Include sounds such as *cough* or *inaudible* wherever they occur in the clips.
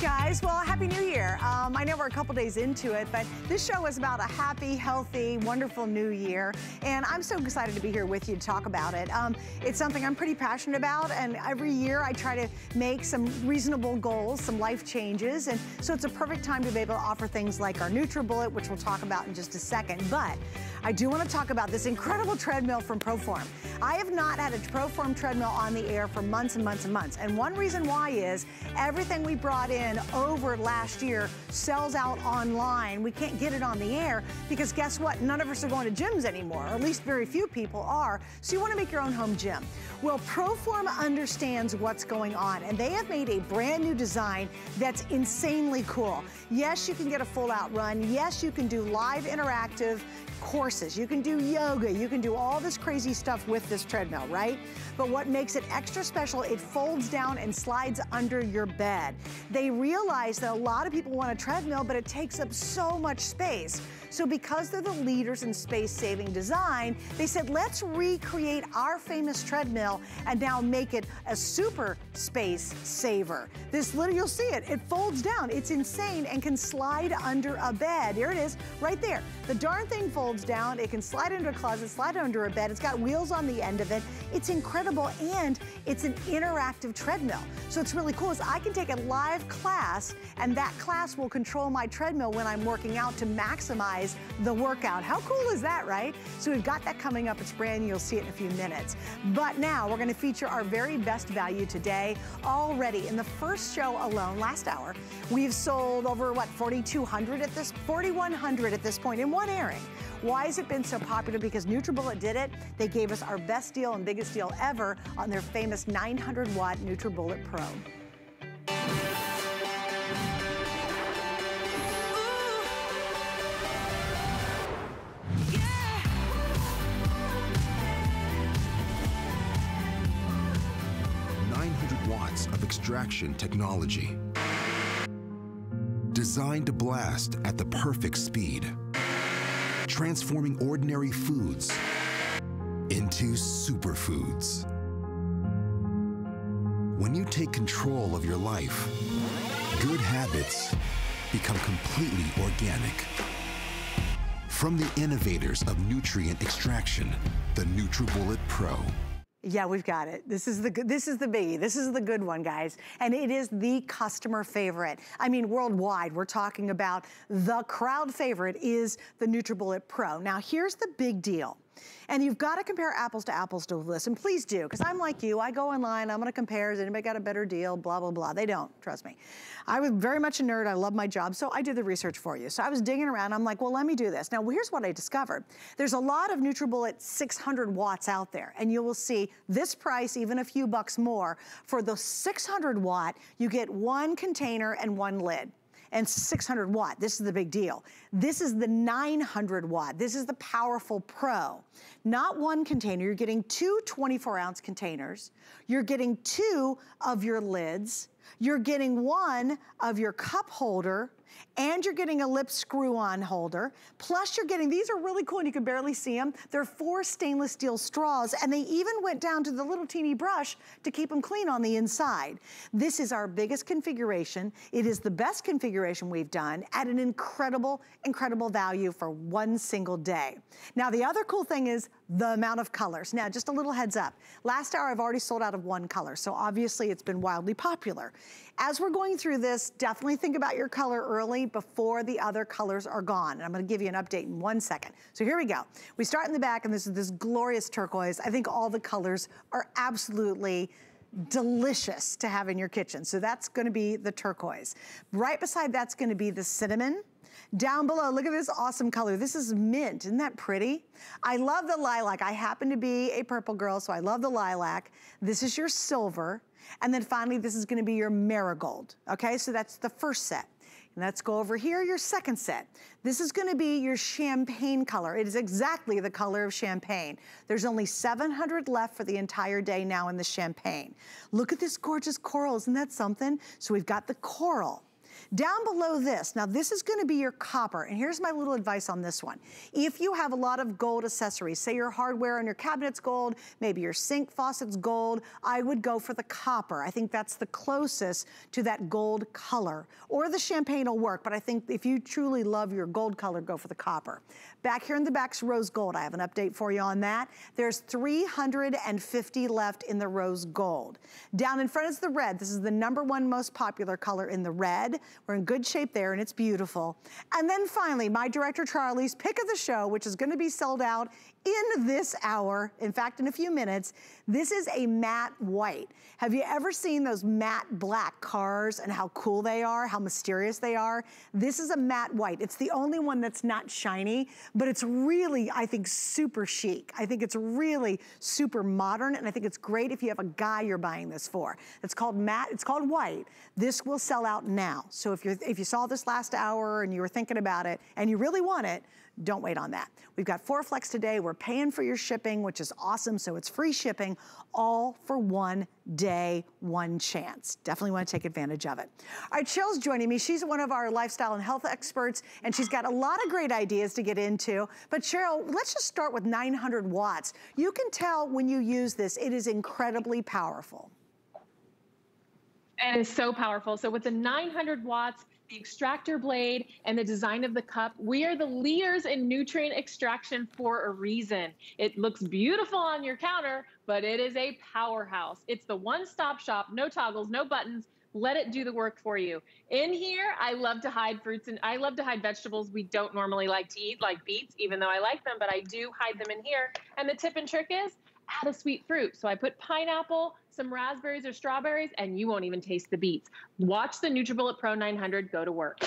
guys, well, Happy New Year. Um, I know we're a couple days into it, but this show is about a happy, healthy, wonderful new year. And I'm so excited to be here with you to talk about it. Um, it's something I'm pretty passionate about, and every year I try to make some reasonable goals, some life changes. And so it's a perfect time to be able to offer things like our NutriBullet, which we'll talk about in just a second. But I do want to talk about this incredible treadmill from Proform. I have not had a Proform treadmill on the air for months and months and months. And one reason why is everything we brought in over last year sells out online. We can't get it on the air because guess what? None of us are going to gyms anymore, or at least very few people are. So you want to make your own home gym. Well, Proform understands what's going on, and they have made a brand new design that's insanely cool. Yes, you can get a full out run. Yes, you can do live interactive courses. You can do yoga. You can do all this crazy stuff with this treadmill, right? But what makes it extra special, it folds down and slides under your bed. They realize that a lot of people want a treadmill, but it takes up so much space. So because they're the leaders in space-saving design, they said, let's recreate our famous treadmill and now make it a super space saver. This little, you'll see it, it folds down. It's insane and can slide under a bed. Here it is, right there. The darn thing folds down. It can slide under a closet, slide under a bed. It's got wheels on the end of it. It's incredible and it's an interactive treadmill. So it's really cool is I can take a live class and that class will control my treadmill when I'm working out to maximize the workout. How cool is that, right? So we've got that coming up. It's brand new. You'll see it in a few minutes. But now we're going to feature our very best value today. Already in the first show alone, last hour, we've sold over, what, 4,200 at this, 4,100 at this point in one airing. Why has it been so popular? Because NutriBullet did it. They gave us our best deal and biggest deal ever on their famous 900 watt NutriBullet Pro. Of extraction technology. Designed to blast at the perfect speed transforming ordinary foods into superfoods. When you take control of your life, good habits become completely organic. From the innovators of nutrient extraction, the NutriBullet Pro. Yeah, we've got it. This is the good, this is the biggie. This is the good one, guys. And it is the customer favorite. I mean, worldwide, we're talking about the crowd favorite is the NutriBullet Pro. Now, here's the big deal. And you've got to compare apples to apples to this, and please do, because I'm like you, I go online, I'm gonna compare, has anybody got a better deal, blah, blah, blah. They don't, trust me. I was very much a nerd, I love my job, so I did the research for you. So I was digging around, I'm like, well, let me do this. Now, here's what I discovered. There's a lot of NutriBullet 600 watts out there, and you will see this price, even a few bucks more. For the 600 watt, you get one container and one lid and 600 watt. This is the big deal. This is the 900 watt. This is the powerful pro. Not one container, you're getting two 24 ounce containers. You're getting two of your lids. You're getting one of your cup holder and you're getting a lip screw-on holder. Plus you're getting, these are really cool and you can barely see them. They're four stainless steel straws and they even went down to the little teeny brush to keep them clean on the inside. This is our biggest configuration. It is the best configuration we've done at an incredible, incredible value for one single day. Now the other cool thing is the amount of colors. Now, just a little heads up. Last hour, I've already sold out of one color, so obviously it's been wildly popular. As we're going through this, definitely think about your color early before the other colors are gone. And I'm gonna give you an update in one second. So here we go. We start in the back, and this is this glorious turquoise. I think all the colors are absolutely delicious to have in your kitchen. So that's gonna be the turquoise. Right beside that's gonna be the cinnamon, down below, look at this awesome color. This is mint, isn't that pretty? I love the lilac. I happen to be a purple girl, so I love the lilac. This is your silver. And then finally, this is gonna be your marigold. Okay, so that's the first set. And let's go over here, your second set. This is gonna be your champagne color. It is exactly the color of champagne. There's only 700 left for the entire day now in the champagne. Look at this gorgeous coral, isn't that something? So we've got the coral. Down below this, now this is gonna be your copper, and here's my little advice on this one. If you have a lot of gold accessories, say your hardware on your cabinet's gold, maybe your sink faucet's gold, I would go for the copper. I think that's the closest to that gold color. Or the champagne will work, but I think if you truly love your gold color, go for the copper. Back here in the back's rose gold. I have an update for you on that. There's 350 left in the rose gold. Down in front is the red. This is the number one most popular color in the red. We're in good shape there and it's beautiful. And then finally, my director Charlie's pick of the show, which is gonna be sold out in this hour, in fact, in a few minutes, this is a matte white. Have you ever seen those matte black cars and how cool they are, how mysterious they are? This is a matte white. It's the only one that's not shiny, but it's really, I think, super chic. I think it's really super modern, and I think it's great if you have a guy you're buying this for. It's called matte, it's called white. This will sell out now. So if, you're, if you saw this last hour and you were thinking about it, and you really want it, don't wait on that. We've got four flex today. We're paying for your shipping, which is awesome. So it's free shipping, all for one day, one chance. Definitely want to take advantage of it. All right, Cheryl's joining me. She's one of our lifestyle and health experts, and she's got a lot of great ideas to get into. But Cheryl, let's just start with 900 watts. You can tell when you use this, it is incredibly powerful. And It is so powerful. So with the 900 watts, the extractor blade, and the design of the cup. We are the leaders in nutrient extraction for a reason. It looks beautiful on your counter, but it is a powerhouse. It's the one-stop shop, no toggles, no buttons. Let it do the work for you. In here, I love to hide fruits and I love to hide vegetables we don't normally like to eat, like beets, even though I like them, but I do hide them in here. And the tip and trick is add a sweet fruit. So I put pineapple, some raspberries or strawberries, and you won't even taste the beets. Watch the NutriBullet Pro 900 go to work.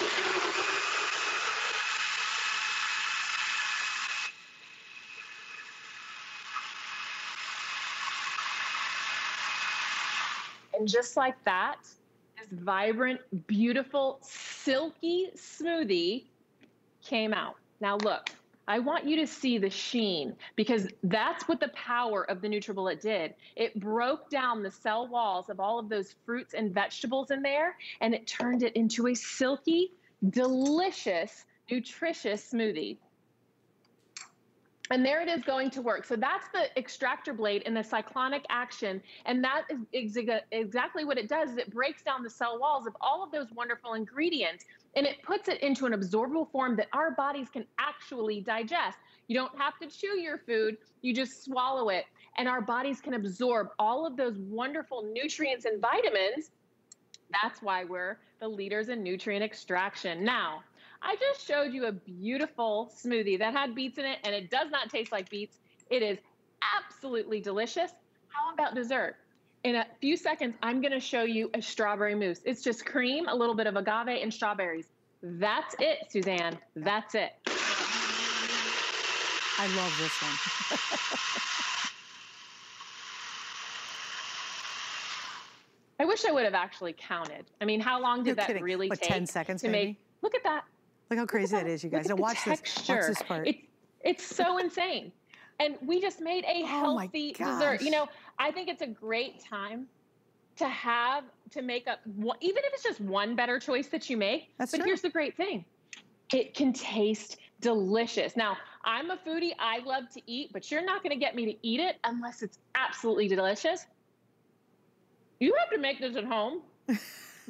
And just like that, this vibrant, beautiful, silky smoothie came out. Now look, I want you to see the sheen because that's what the power of the NutriBullet did. It broke down the cell walls of all of those fruits and vegetables in there and it turned it into a silky, delicious, nutritious smoothie. And there it is going to work. So that's the extractor blade and the cyclonic action. And that is exactly what it does is it breaks down the cell walls of all of those wonderful ingredients and it puts it into an absorbable form that our bodies can actually digest. You don't have to chew your food, you just swallow it. And our bodies can absorb all of those wonderful nutrients and vitamins. That's why we're the leaders in nutrient extraction. Now, I just showed you a beautiful smoothie that had beets in it, and it does not taste like beets. It is absolutely delicious. How about dessert? In a few seconds, I'm gonna show you a strawberry mousse. It's just cream, a little bit of agave, and strawberries. That's it, Suzanne. That's it. I love this one. *laughs* I wish I would have actually counted. I mean, how long did You're that kidding. really what, take 10 seconds, to maybe? make? Look at that. Look how crazy Look that is, you guys. Now watch this. Watch this part. It, it's so insane. And we just made a Oh healthy dessert. You know, I think it's a great time to have to make up one, even if it's just one better choice that you make. That's but true. here's the great thing. It can taste delicious. Now, I'm a foodie. I love to eat, but you're not going to get me to eat it unless it's absolutely delicious. You have to make this at home. *laughs*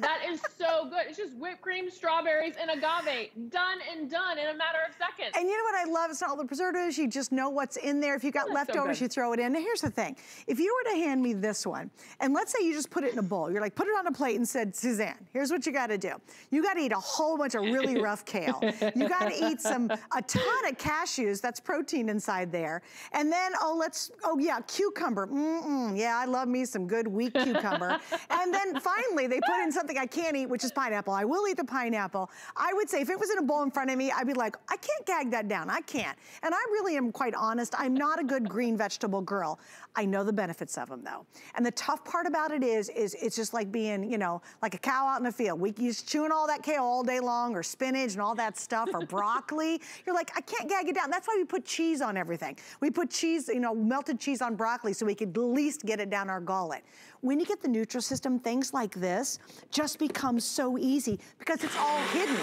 That is so good. It's just whipped cream, strawberries, and agave. Done and done in a matter of seconds. And you know what I love? It's not all the preservatives. You just know what's in there. If you got Oh, so leftovers, good. you throw it in. Now, here's the thing. If you were to hand me this one, and let's say you just put it in a bowl, you're like, put it on a plate and said, Suzanne, here's what you got to do. You got to eat a whole bunch of really *laughs* rough kale. You got to eat some, a ton of cashews. That's protein inside there. And then, oh, let's, oh yeah, cucumber. Mm-mm. Yeah, I love me some good weak cucumber. and then finally, they put in something I can't eat, which is pineapple. I will eat the pineapple. I would say if it was in a bowl in front of me, I'd be like, I can't gag that down. I can't. And I really am quite honest. I'm not a good green vegetable girl. I know the benefits of them though. And the tough part about it is, is it's just like being, you know, like a cow out in the field. We just chewing all that kale all day long or spinach and all that stuff or broccoli. *laughs* You're like, I can't gag it down. That's why we put cheese on everything. We put cheese, you know, melted cheese on broccoli so we could at least get it down our gullet. When you get the Nutrisystem, things like this, just becomes so easy because it's all hidden.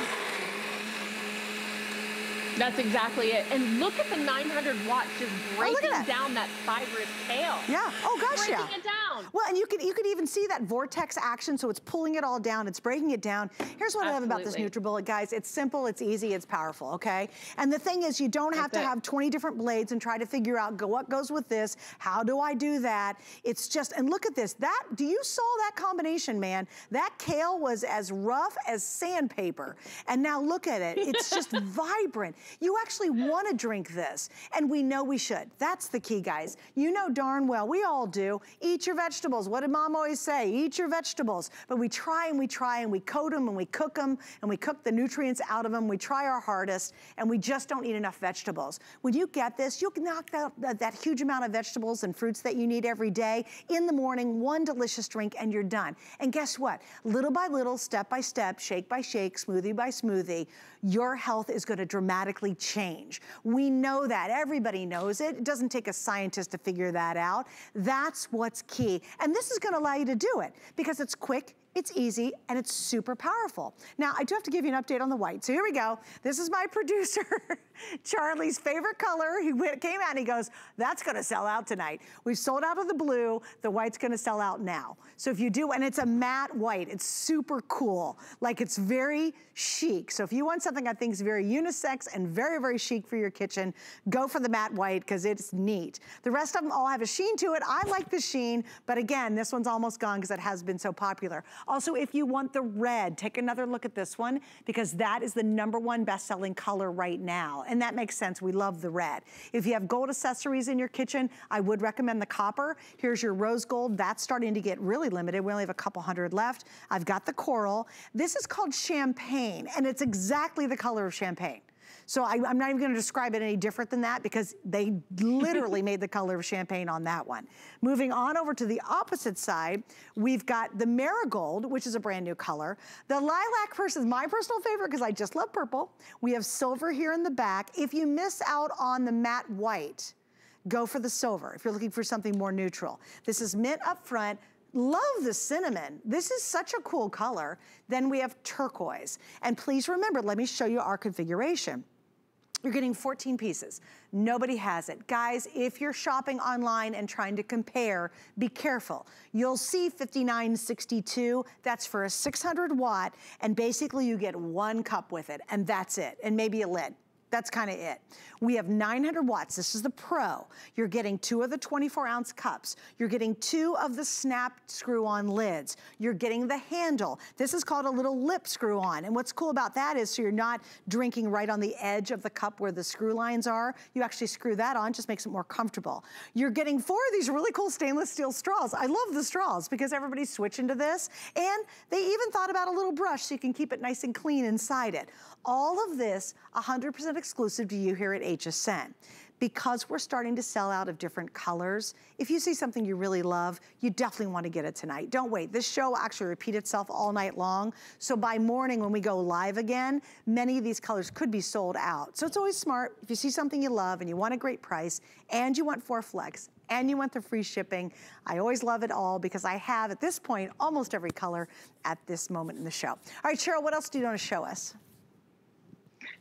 That's exactly it. And look at the 900 watts just oh, breaking oh, that. down that fibrous kale. Yeah. Oh gosh, breaking yeah. Breaking it down. Well, and you could you could even see that vortex action, so it's pulling it all down. It's breaking it down. Here's what Absolutely. I love about this NutriBullet, guys. It's simple, it's easy, it's powerful. Okay. And the thing is, you don't have That's to it. have 20 different blades and try to figure out go what goes with this. How do I do that? It's just and look at this. That do you saw that combination, man? That kale was as rough as sandpaper, and now look at it. It's just *laughs* vibrant. You actually want to drink this, and we know we should. That's the key, guys. You know darn well, we all do. Eat your vegetables. What did mom always say? Eat your vegetables. But we try and we try and we coat them and we cook them and we cook the nutrients out of them. We try our hardest and we just don't eat enough vegetables. When you get this, you can knock out that, that huge amount of vegetables and fruits that you need every day in the morning, one delicious drink, and you're done. And guess what? Little by little, step by step, shake by shake, smoothie by smoothie, your health is gonna dramatically change. We know that, everybody knows it. It doesn't take a scientist to figure that out. That's what's key. And this is gonna allow you to do it because it's quick, it's easy, and it's super powerful. Now, I do have to give you an update on the white. So here we go. This is my *laughs* producer, Charlie's favorite color. He came out and he goes, that's gonna sell out tonight. We've sold out of the blue. The white's gonna sell out now. So if you do, and it's a matte white, it's super cool. Like it's very chic. So if you want something I think is very unisex and very, very chic for your kitchen, go for the matte white because it's neat. The rest of them all have a sheen to it. I like the sheen, but again, this one's almost gone because it has been so popular. Also, if you want the red, take another look at this one because that is the number one best-selling color right now. And that makes sense. We love the red. If you have gold accessories in your kitchen, I would recommend the copper. Here's your rose gold. That's starting to get really limited. We only have a couple hundred left. I've got the coral. This is called champagne, and it's exactly the color of champagne. So I, am not even gonna describe it any different than that because they literally *laughs* made the color of champagne on that one. Moving on over to the opposite side, we've got the marigold, which is a brand new color. The lilac first is my personal favorite because I just love purple. We have silver here in the back. If you miss out on the matte white, go for the silver if you're looking for something more neutral. This is mint up front, Love the cinnamon. This is such a cool color. Then we have turquoise. And please remember, let me show you our configuration. You're getting 14 pieces. Nobody has it. Guys, if you're shopping online and trying to compare, be careful. You'll see 59.62. That's for a 600 watt, and basically you get one cup with it, and that's it, and maybe a lid. That's kind of it. We have 900 watts. This is the Pro. You're getting two of the 24 ounce cups. You're getting two of the snap screw on lids. You're getting the handle. This is called a little lip screw on. And what's cool about that is so you're not drinking right on the edge of the cup where the screw lines are. You actually screw that on, just makes it more comfortable. You're getting four of these really cool stainless steel straws. I love the straws because everybody's switching to this. And they even thought about a little brush so you can keep it nice and clean inside it. All of this 100% exclusive to you here at HSN. Because we're starting to sell out of different colors, if you see something you really love, you definitely want to get it tonight. Don't wait. This show actually repeat itself all night long. So by morning when we go live again, many of these colors could be sold out. So it's always smart. If you see something you love and you want a great price and you want four flex and you want the free shipping. I always love it all because I have, at this point, almost every color at this moment in the show. All right, Cheryl, what else do you want to show us?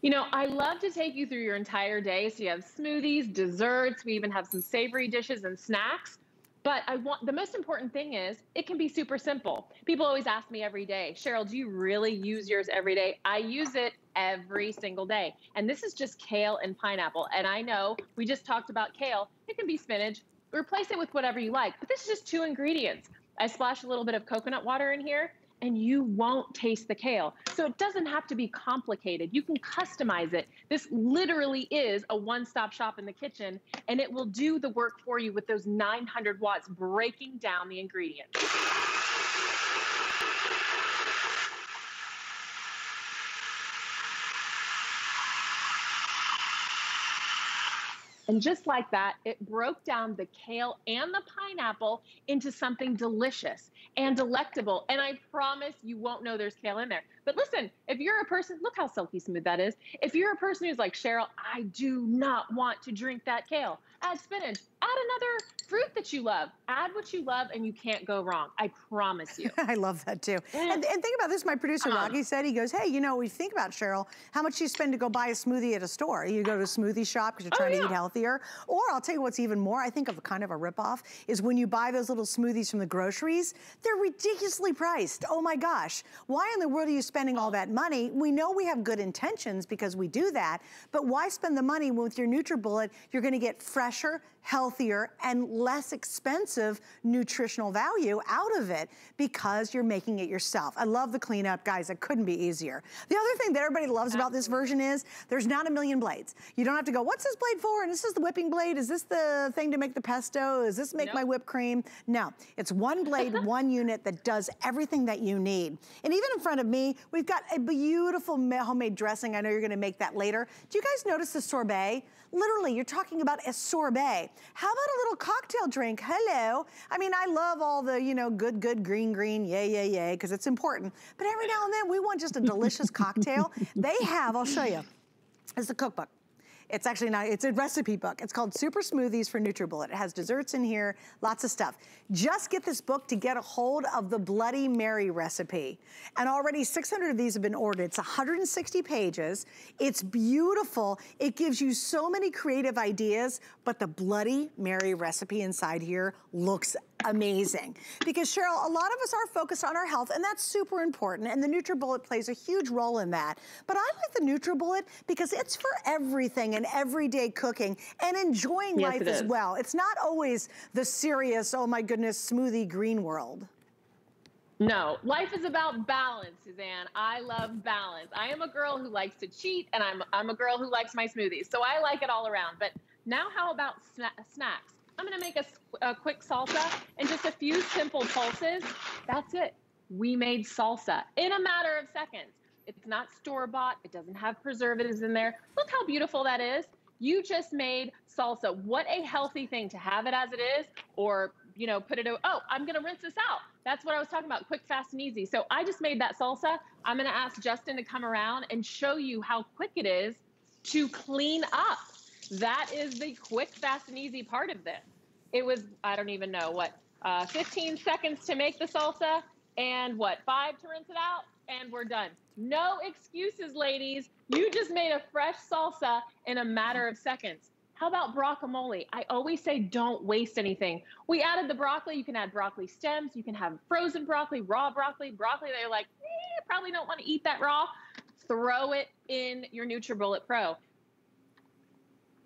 You know, I love to take you through your entire day. So you have smoothies, desserts, we even have some savory dishes and snacks. But I want the most important thing is it can be super simple. People always ask me every day, Cheryl, do you really use yours every day? I use it every single day. And this is just kale and pineapple. And I know we just talked about kale. It can be spinach. Replace it with whatever you like. But this is just two ingredients. I splash a little bit of coconut water in here and you won't taste the kale. So it doesn't have to be complicated. You can customize it. This literally is a one-stop shop in the kitchen and it will do the work for you with those 900 watts breaking down the ingredients. And just like that, it broke down the kale and the pineapple into something delicious and delectable. And I promise you won't know there's kale in there. But listen, if you're a person, look how silky smooth that is. If you're a person who's like, Cheryl, I do not want to drink that kale, add spinach, add another fruit that you love. Add what you love and you can't go wrong. I promise you. *laughs* I love that too. And, and, think about this, my producer uh-huh. Rocky said, he goes, hey, you know, we think about Cheryl, how much you spend to go buy a smoothie at a store. You go to a smoothie shop because you're oh, trying oh, yeah. to eat healthier. Or I'll tell you what's even more, I think of kind of a ripoff, is when you buy those little smoothies from the groceries, they're ridiculously priced. Oh my gosh. Why in the world are you spending all that money? We know we have good intentions because we do that, but why spend the money when with your NutriBullet? You're gonna get fresher, healthier, and less expensive nutritional value out of it because you're making it yourself. I love the cleanup, guys. It couldn't be easier. The other thing that everybody loves about this version is there's not a million blades. You don't have to go, what's this blade for? And this is the whipping blade. Is this the thing to make the pesto? Is this make nope. my whipped cream? No, it's one blade, *laughs* one unit that does everything that you need. And even in front of me, we've got a beautiful homemade dressing. I know you're gonna make that later. Do you guys notice the sorbet? Literally, you're talking about a sorbet. How about a little cocktail drink? Hello. I mean, I love all the, you know, good, good, green, green, yay, yay, yay, because it's important. But every now and then we want just a delicious cocktail. They have, I'll show you. It's a cookbook. It's actually not, it's a recipe book. It's called Super Smoothies for NutriBullet. It has desserts in here, lots of stuff. Just get this book to get a hold of the Bloody Mary recipe. And already 600 of these have been ordered. It's 160 pages. It's beautiful. It gives you so many creative ideas, but the Bloody Mary recipe inside here looks amazing. Because Cheryl, a lot of us are focused on our health and that's super important and the NutriBullet plays a huge role in that. But I like the NutriBullet because it's for everything and everyday cooking and enjoying yes, life as well. It's not always the serious, oh my goodness, smoothie green world. No, life is about balance, Suzanne. I love balance. I am a girl who likes to cheat and I'm, I'm a girl who likes my smoothies. So I like it all around. But now how about sna snacks? I'm gonna make a, a quick salsa and just a few simple pulses. That's it. We made salsa in a matter of seconds. It's not store bought. It doesn't have preservatives in there. Look how beautiful that is. You just made salsa. What a healthy thing to have it as it is, or you know, put it. Oh, I'm gonna rinse this out. That's what I was talking about. Quick, fast, and easy. So I just made that salsa. I'm gonna ask Justin to come around and show you how quick it is to clean up. That is the quick, fast, and easy part of this. It was, I don't even know, what, uh, 15 seconds to make the salsa and what, five to rinse it out? And we're done. No excuses, ladies. You just made a fresh salsa in a matter of seconds. How about guacamole? I always say don't waste anything. We added the broccoli. You can add broccoli stems. You can have frozen broccoli, raw broccoli, broccoli that you're like, eh, probably don't want to eat that raw. Throw it in your NutriBullet Pro.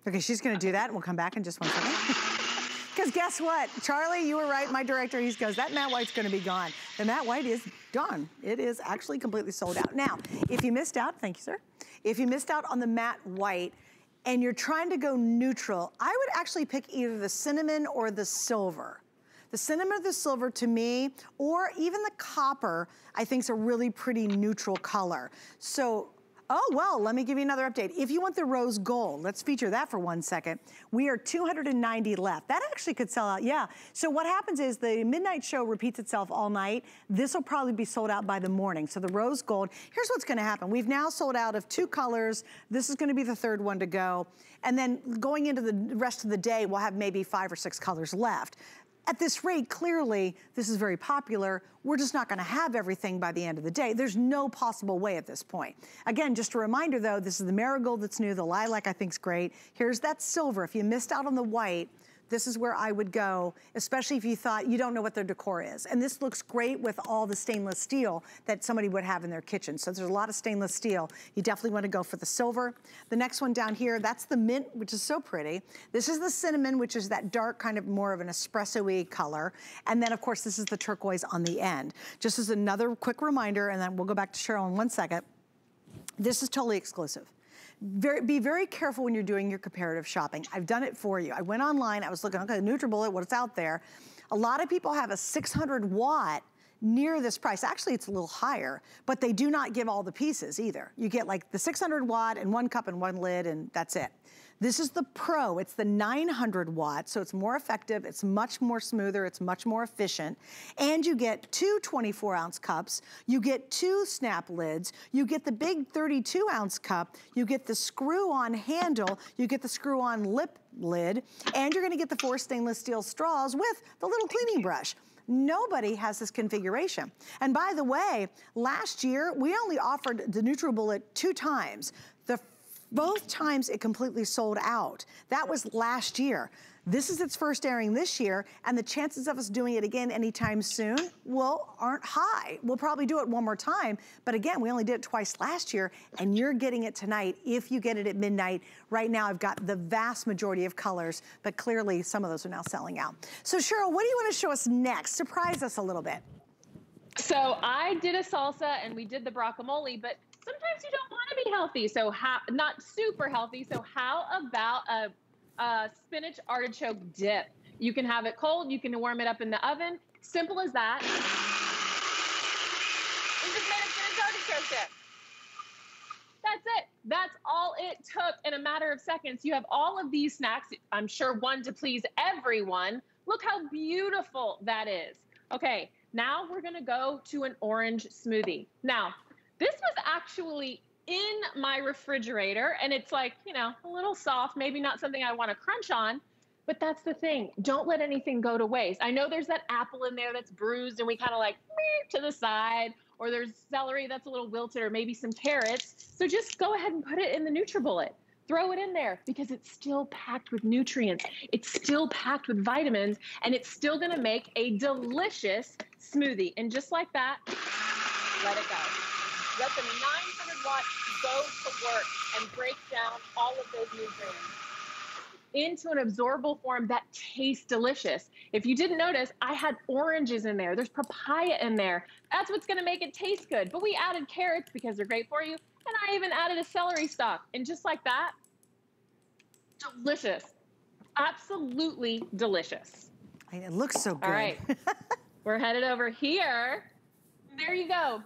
Okay, she's going to do that. And we'll come back in just one second. *laughs* Because guess what? Charlie, you were right. My director, he goes, that matte white's going to be gone. The matte white is gone. It is actually completely sold out. Now, if you missed out, thank you, sir. If you missed out on the matte white and you're trying to go neutral, I would actually pick either the cinnamon or the silver. The cinnamon or the silver to me, or even the copper, I think is a really pretty neutral color. So Oh, well, let me give you another update. If you want the rose gold, let's feature that for one second. We are 290 left. That actually could sell out, yeah. So what happens is the midnight show repeats itself all night. This will probably be sold out by the morning. So the rose gold, here's what's gonna happen. We've now sold out of two colors. This is gonna be the third one to go. And then going into the rest of the day, we'll have maybe five or six colors left at this rate, clearly, this is very popular. We're just not gonna have everything by the end of the day. There's no possible way at this point. Again, just a reminder though, this is the marigold that's new, the lilac I think is great. Here's that silver. If you missed out on the white, this is where I would go, especially if you thought you don't know what their decor is. And this looks great with all the stainless steel that somebody would have in their kitchen. So there's a lot of stainless steel. You definitely wanna go for the silver. The next one down here, that's the mint, which is so pretty. This is the cinnamon, which is that dark kind of more of an espresso-y color. And then of course, this is the turquoise on the end. Just as another quick reminder, and then we'll go back to Cheryl in one second. This is totally exclusive very, be very careful when you're doing your comparative shopping. I've done it for you. I went online, I was looking, okay, NutriBullet, what's out there? A lot of people have a 600 watt near this price. Actually, it's a little higher, but they do not give all the pieces either. You get like the 600 watt and one cup and one lid and that's it. This is the Pro, it's the 900 watt, so it's more effective, it's much more smoother, it's much more efficient. And you get two 24 ounce cups, you get two snap lids, you get the big 32 ounce cup, you get the screw on handle, you get the screw on lip lid, and you're gonna get the four stainless steel straws with the little cleaning brush. Nobody has this configuration. And by the way, last year, we only offered the NutriBullet two times. The both times it completely sold out. That was last year. This is its first airing this year, and the chances of us doing it again anytime soon, well, aren't high. We'll probably do it one more time, but again, we only did it twice last year, and you're getting it tonight if you get it at midnight. Right now, I've got the vast majority of colors, but clearly some of those are now selling out. So Cheryl, what do you want to show us next? Surprise us a little bit. So I did a salsa and we did the guacamole, but sometimes you don't want to be healthy. So how not super healthy. So how about a, a spinach artichoke dip? You can have it cold. You can warm it up in the oven. Simple as that. You just made a spinach artichoke dip. That's it. That's all it took in a matter of seconds. You have all of these snacks. I'm sure one to please everyone. Look how beautiful that is. Okay, now we're gonna go to an orange smoothie. Now, this was actually in my refrigerator and it's like, you know, a little soft, maybe not something I want to crunch on. But that's the thing. Don't let anything go to waste. I know there's that apple in there that's bruised and we kind of like to the side, or there's celery that's a little wilted, or maybe some carrots. So just go ahead and put it in the NutriBullet. Throw it in there because it's still packed with nutrients. It's still packed with vitamins, and it's still gonna make a delicious smoothie. And just like that, let it go. Let the 900 watts go to work and break down all of those nutrients into an absorbable form that tastes delicious. If you didn't notice, I had oranges in there. There's papaya in there. That's what's gonna make it taste good. But we added carrots because they're great for you. And I even added a celery stalk. And just like that, delicious. Absolutely delicious. It looks so good. All right. *laughs* We're headed over here. There you go.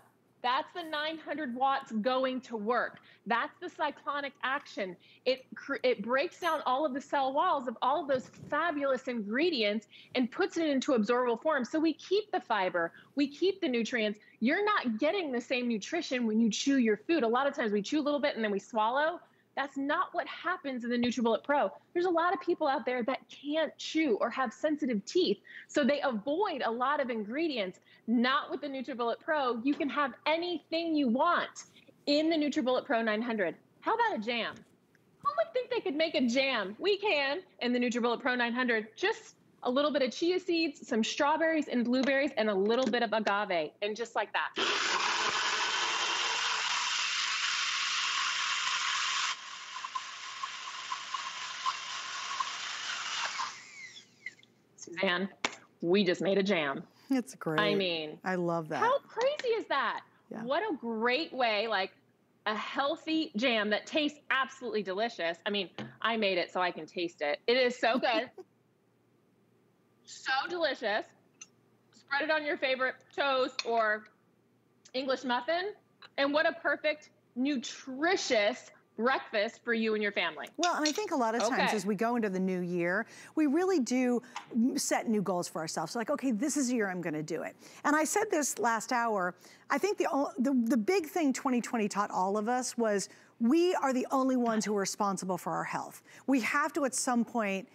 That's the 900 watts going to work. That's the cyclonic action. It, it breaks down all of the cell walls of all of those fabulous ingredients and puts it into absorbable form. So we keep the fiber, we keep the nutrients. You're not getting the same nutrition when you chew your food. A lot of times we chew a little bit and then we swallow. That's not what happens in the NutriBullet Pro. There's a lot of people out there that can't chew or have sensitive teeth, so they avoid a lot of ingredients. Not with the NutriBullet Pro. You can have anything you want in the NutriBullet Pro 900. How about a jam? Who would think they could make a jam? We can in the NutriBullet Pro 900. Just a little bit of chia seeds, some strawberries and blueberries, and a little bit of agave, and just like that. Suzanne, we just made a jam. It's great. I mean, I love that. How crazy is that? Yeah. What a great way, like a healthy jam that tastes absolutely delicious. I mean, I made it so I can taste it. It is so good. *laughs* so delicious. Spread it on your favorite toast or English muffin. And what a perfect, nutritious breakfast for you and your family. Well, and I think a lot of times okay. as we go into the new year, we really do set new goals for ourselves. So like, okay, this is the year I'm gonna do it. And I said this last hour, I think the, the, the big thing 2020 taught all of us was we are the only ones who are responsible for our health. We have to at some point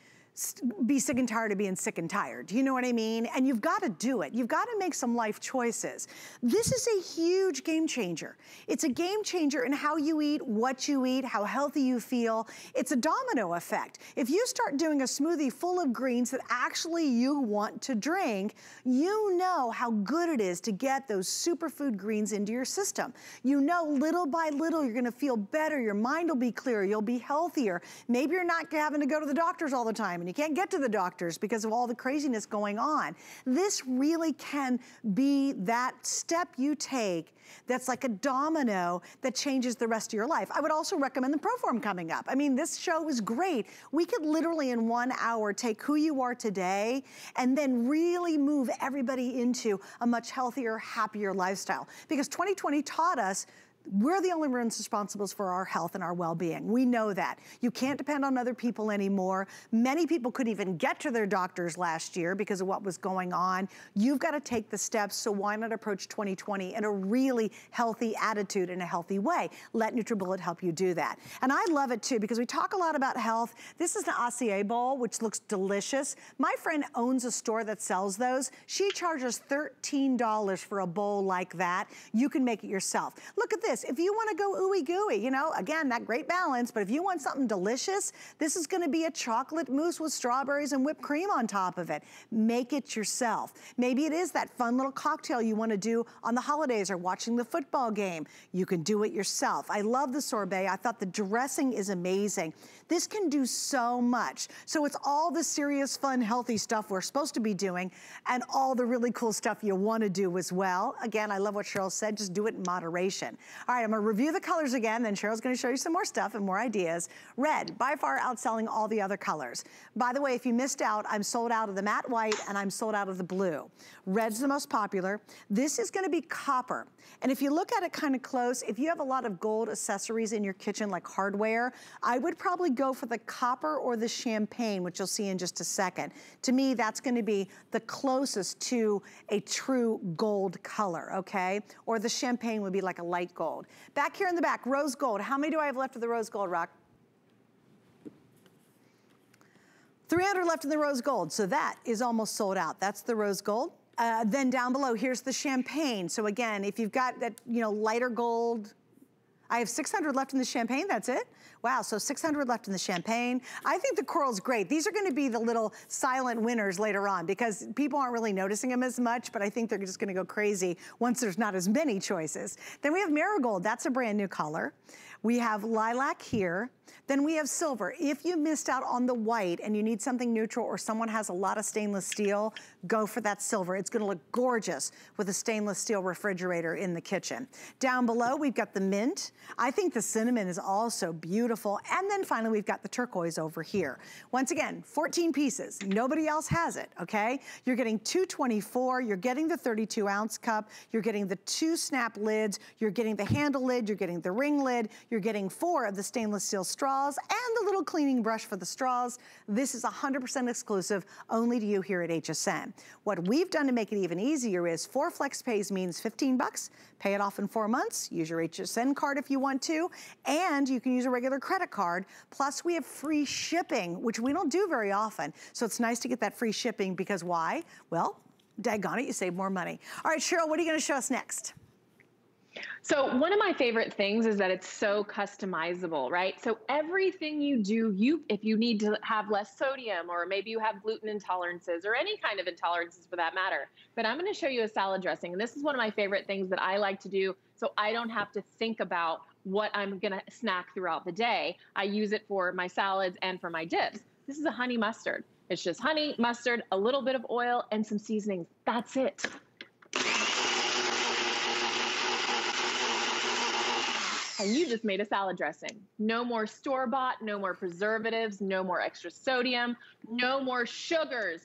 be sick and tired of being sick and tired. Do you know what I mean? And you've got to do it. You've got to make some life choices. This is a huge game changer. It's a game changer in how you eat, what you eat, how healthy you feel. It's a domino effect. If you start doing a smoothie full of greens that actually you want to drink, you know how good it is to get those superfood greens into your system. You know little by little you're gonna feel better, your mind will be clearer, you'll be healthier. Maybe you're not having to go to the doctors all the time you can't get to the doctors because of all the craziness going on. This really can be that step you take that's like a domino that changes the rest of your life. I would also recommend the Proform coming up. I mean, this show is great. We could literally in one hour take who you are today and then really move everybody into a much healthier, happier lifestyle. Because 2020 taught us we're the only ones responsible for our health and our well-being. We know that. You can't depend on other people anymore. Many people couldn't even get to their doctors last year because of what was going on. You've got to take the steps, so why not approach 2020 in a really healthy attitude, in a healthy way? Let NutriBullet help you do that. And I love it too, because we talk a lot about health. This is an acai bowl, which looks delicious. My friend owns a store that sells those. She charges $13 for a bowl like that. You can make it yourself. Look at this this. If you wanna go ooey gooey, you know, again, that great balance, but if you want something delicious, this is gonna be a chocolate mousse with strawberries and whipped cream on top of it. Make it yourself. Maybe it is that fun little cocktail you wanna do on the holidays or watching the football game. You can do it yourself. I love the sorbet. I thought the dressing is amazing. This can do so much. So it's all the serious, fun, healthy stuff we're supposed to be doing and all the really cool stuff you wanna do as well. Again, I love what Cheryl said, just do it in moderation. All right, I'm gonna review the colors again, then Cheryl's gonna show you some more stuff and more ideas. Red, by far outselling all the other colors. By the way, if you missed out, I'm sold out of the matte white and I'm sold out of the blue. Red's the most popular. This is gonna be copper. And if you look at it kind of close, if you have a lot of gold accessories in your kitchen, like hardware, I would probably go for the copper or the champagne, which you'll see in just a second. To me, that's gonna be the closest to a true gold color, okay? Or the champagne would be like a light gold. Back here in the back, rose gold. How many do I have left of the rose gold, Rock? 300 left in the rose gold, so that is almost sold out. That's the rose gold. Uh, then down below, here's the champagne. So again, if you've got that, you know, lighter gold, I have 600 left in the champagne, that's it. Wow, so 600 left in the champagne. I think the coral's great. These are gonna be the little silent winners later on because people aren't really noticing them as much, but I think they're just gonna go crazy once there's not as many choices. Then we have marigold, that's a brand new color. We have lilac here. Then we have silver. If you missed out on the white and you need something neutral or someone has a lot of stainless steel, go for that silver. It's gonna look gorgeous with a stainless steel refrigerator in the kitchen. Down below, we've got the mint. I think the cinnamon is also beautiful. And then finally, we've got the turquoise over here. Once again, 14 pieces. Nobody else has it, okay? You're getting 224, you're getting the 32 ounce cup, you're getting the two snap lids, you're getting the handle lid, you're getting the ring lid, you're getting four of the stainless steel straws and the little cleaning brush for the straws. This is 100% exclusive only to you here at HSN. What we've done to make it even easier is four flex pays means 15 bucks, pay it off in four months, use your HSN card if you want to, and you can use a regular credit card. Plus we have free shipping, which we don't do very often. So it's nice to get that free shipping because why? Well, daggone it, you save more money. All right, Cheryl, what are you gonna show us next? So one of my favorite things is that it's so customizable, right? So everything you do, you if you need to have less sodium or maybe you have gluten intolerances or any kind of intolerances for that matter. But I'm going to show you a salad dressing. And this is one of my favorite things that I like to do so I don't have to think about what I'm going to snack throughout the day. I use it for my salads and for my dips. This is a honey mustard. It's just honey, mustard, a little bit of oil, and some seasonings. That's it. And you just made a salad dressing. No more store bought, no more preservatives, no more extra sodium, no more sugars.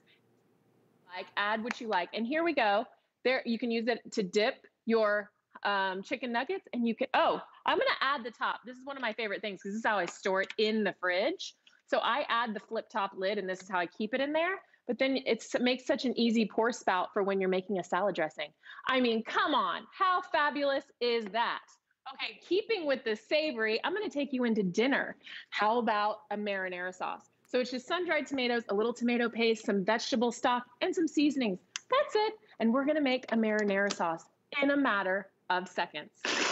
Like add what you like. And here we go. There, you can use it to dip your um, chicken nuggets and you can, oh, I'm gonna add the top. This is one of my favorite things because this is how I store it in the fridge. So I add the flip top lid and this is how I keep it in there. But then it makes such an easy pour spout for when you're making a salad dressing. I mean, come on, how fabulous is that? Okay, keeping with the savory, I'm gonna take you into dinner. How about a marinara sauce? So it's just sun-dried tomatoes, a little tomato paste, some vegetable stock, and some seasonings. That's it. And we're gonna make a marinara sauce in a matter of seconds.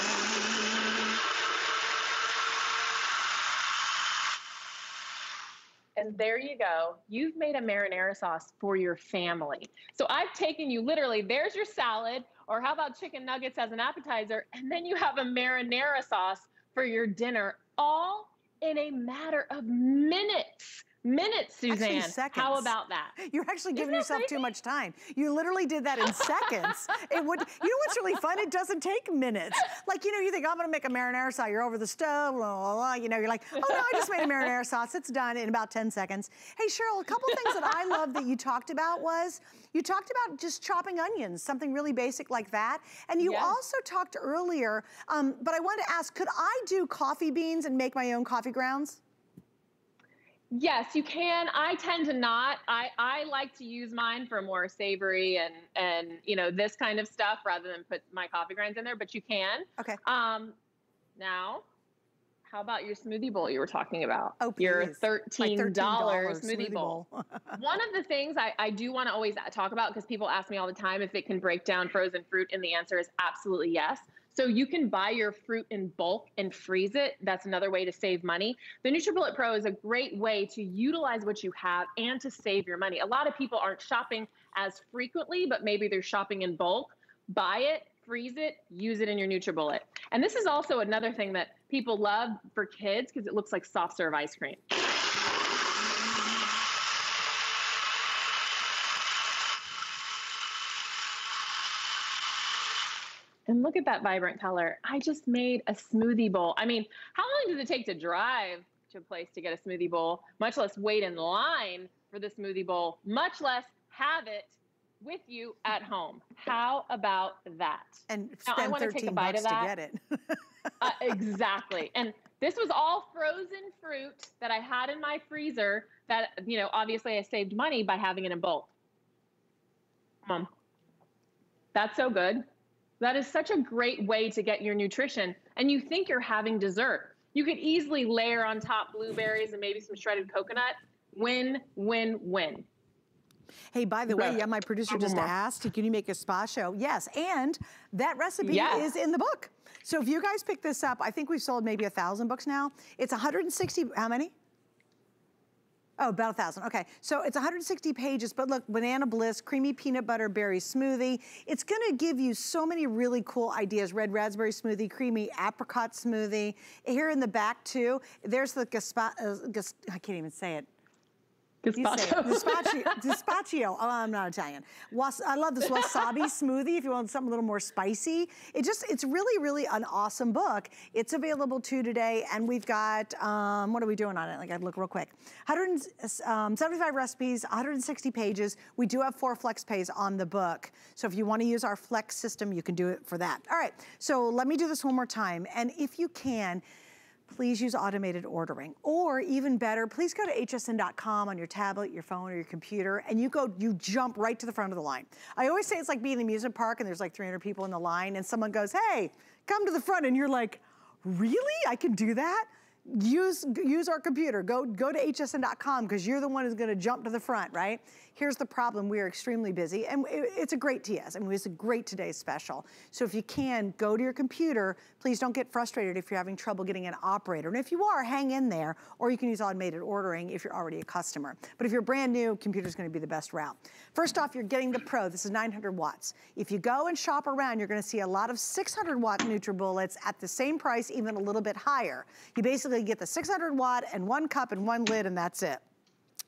And there you go. You've made a marinara sauce for your family. So I've taken you literally, there's your salad, or how about chicken nuggets as an appetizer? And then you have a marinara sauce for your dinner, all in a matter of minutes. Minutes, Suzanne. Actually, seconds. How about that? You're actually giving yourself crazy? too much time. You literally did that in seconds. It would. You know what's really fun? It doesn't take minutes. Like you know, you think I'm gonna make a marinara sauce. You're over the stove. Blah, blah, blah. You know, you're like, oh no, I just made a marinara sauce. It's done in about 10 seconds. Hey Cheryl, a couple things that I love that you talked about was you talked about just chopping onions, something really basic like that. And you yes. also talked earlier, um, but I wanted to ask, could I do coffee beans and make my own coffee grounds? Yes, you can. I tend to not. I, I like to use mine for more savory and and you know this kind of stuff rather than put my coffee grinds in there. But you can. Okay. Um, now, how about your smoothie bowl you were talking about? Oh, please. Your thirteen dollars smoothie, smoothie bowl. bowl. *laughs* One of the things I, I do want to always talk about because people ask me all the time if it can break down frozen fruit, and the answer is absolutely yes. So you can buy your fruit in bulk and freeze it. That's another way to save money. The NutriBullet Pro is a great way to utilize what you have and to save your money. A lot of people aren't shopping as frequently, but maybe they're shopping in bulk. Buy it, freeze it, use it in your NutriBullet. And this is also another thing that people love for kids because it looks like soft serve ice cream. And look at that vibrant color. I just made a smoothie bowl. I mean, how long does it take to drive to a place to get a smoothie bowl, much less wait in line for the smoothie bowl, much less have it with you at home. How about that? And now, I 13 take a bite of that. to get it. *laughs* uh, exactly. And this was all frozen fruit that I had in my freezer that, you know, obviously I saved money by having it in bulk. Um, that's so good. That is such a great way to get your nutrition. And you think you're having dessert. You could easily layer on top blueberries and maybe some shredded coconut. Win, win, win. Hey, by the way, yeah, my producer just asked, can you make a spa show? Yes, and that recipe yes. is in the book. So if you guys pick this up, I think we've sold maybe a thousand books now. It's 160, how many? Oh, about a thousand, okay. So it's 160 pages, but look, Banana Bliss, creamy peanut butter berry smoothie. It's gonna give you so many really cool ideas. Red raspberry smoothie, creamy apricot smoothie. Here in the back too, there's the, gaspa, uh, I can't even say it. Gazpacho. Gazpacho. Gazpacho. Oh, I'm not Italian. Was I love this wasabi *laughs* smoothie if you want something a little more spicy. It just, it's really, really an awesome book. It's available too today, and we've got, um, what are we doing on it? Like, I look real quick. 175 um, recipes, 160 pages. We do have four flex pays on the book. So if you want to use our flex system, you can do it for that. All right, so let me do this one more time. And if you can, please use automated ordering. Or even better, please go to hsn.com on your tablet, your phone, or your computer, and you go, you jump right to the front of the line. I always say it's like being in an amusement park and there's like 300 people in the line and someone goes, hey, come to the front, and you're like, really? I can do that? Use, use our computer. Go, go to hsn.com because you're the one who's gonna jump to the front, right? Here's the problem, we are extremely busy and it's a great TS. I mean, it's a great today's special. So if you can, go to your computer. Please don't get frustrated if you're having trouble getting an operator. And if you are, hang in there, or you can use automated ordering if you're already a customer. But if you're brand new, computer's gonna be the best route. First off, you're getting the Pro. This is 900 watts. If you go and shop around, you're gonna see a lot of 600 watt NutriBullets at the same price, even a little bit higher. You basically get the 600 watt and one cup and one lid, and that's it.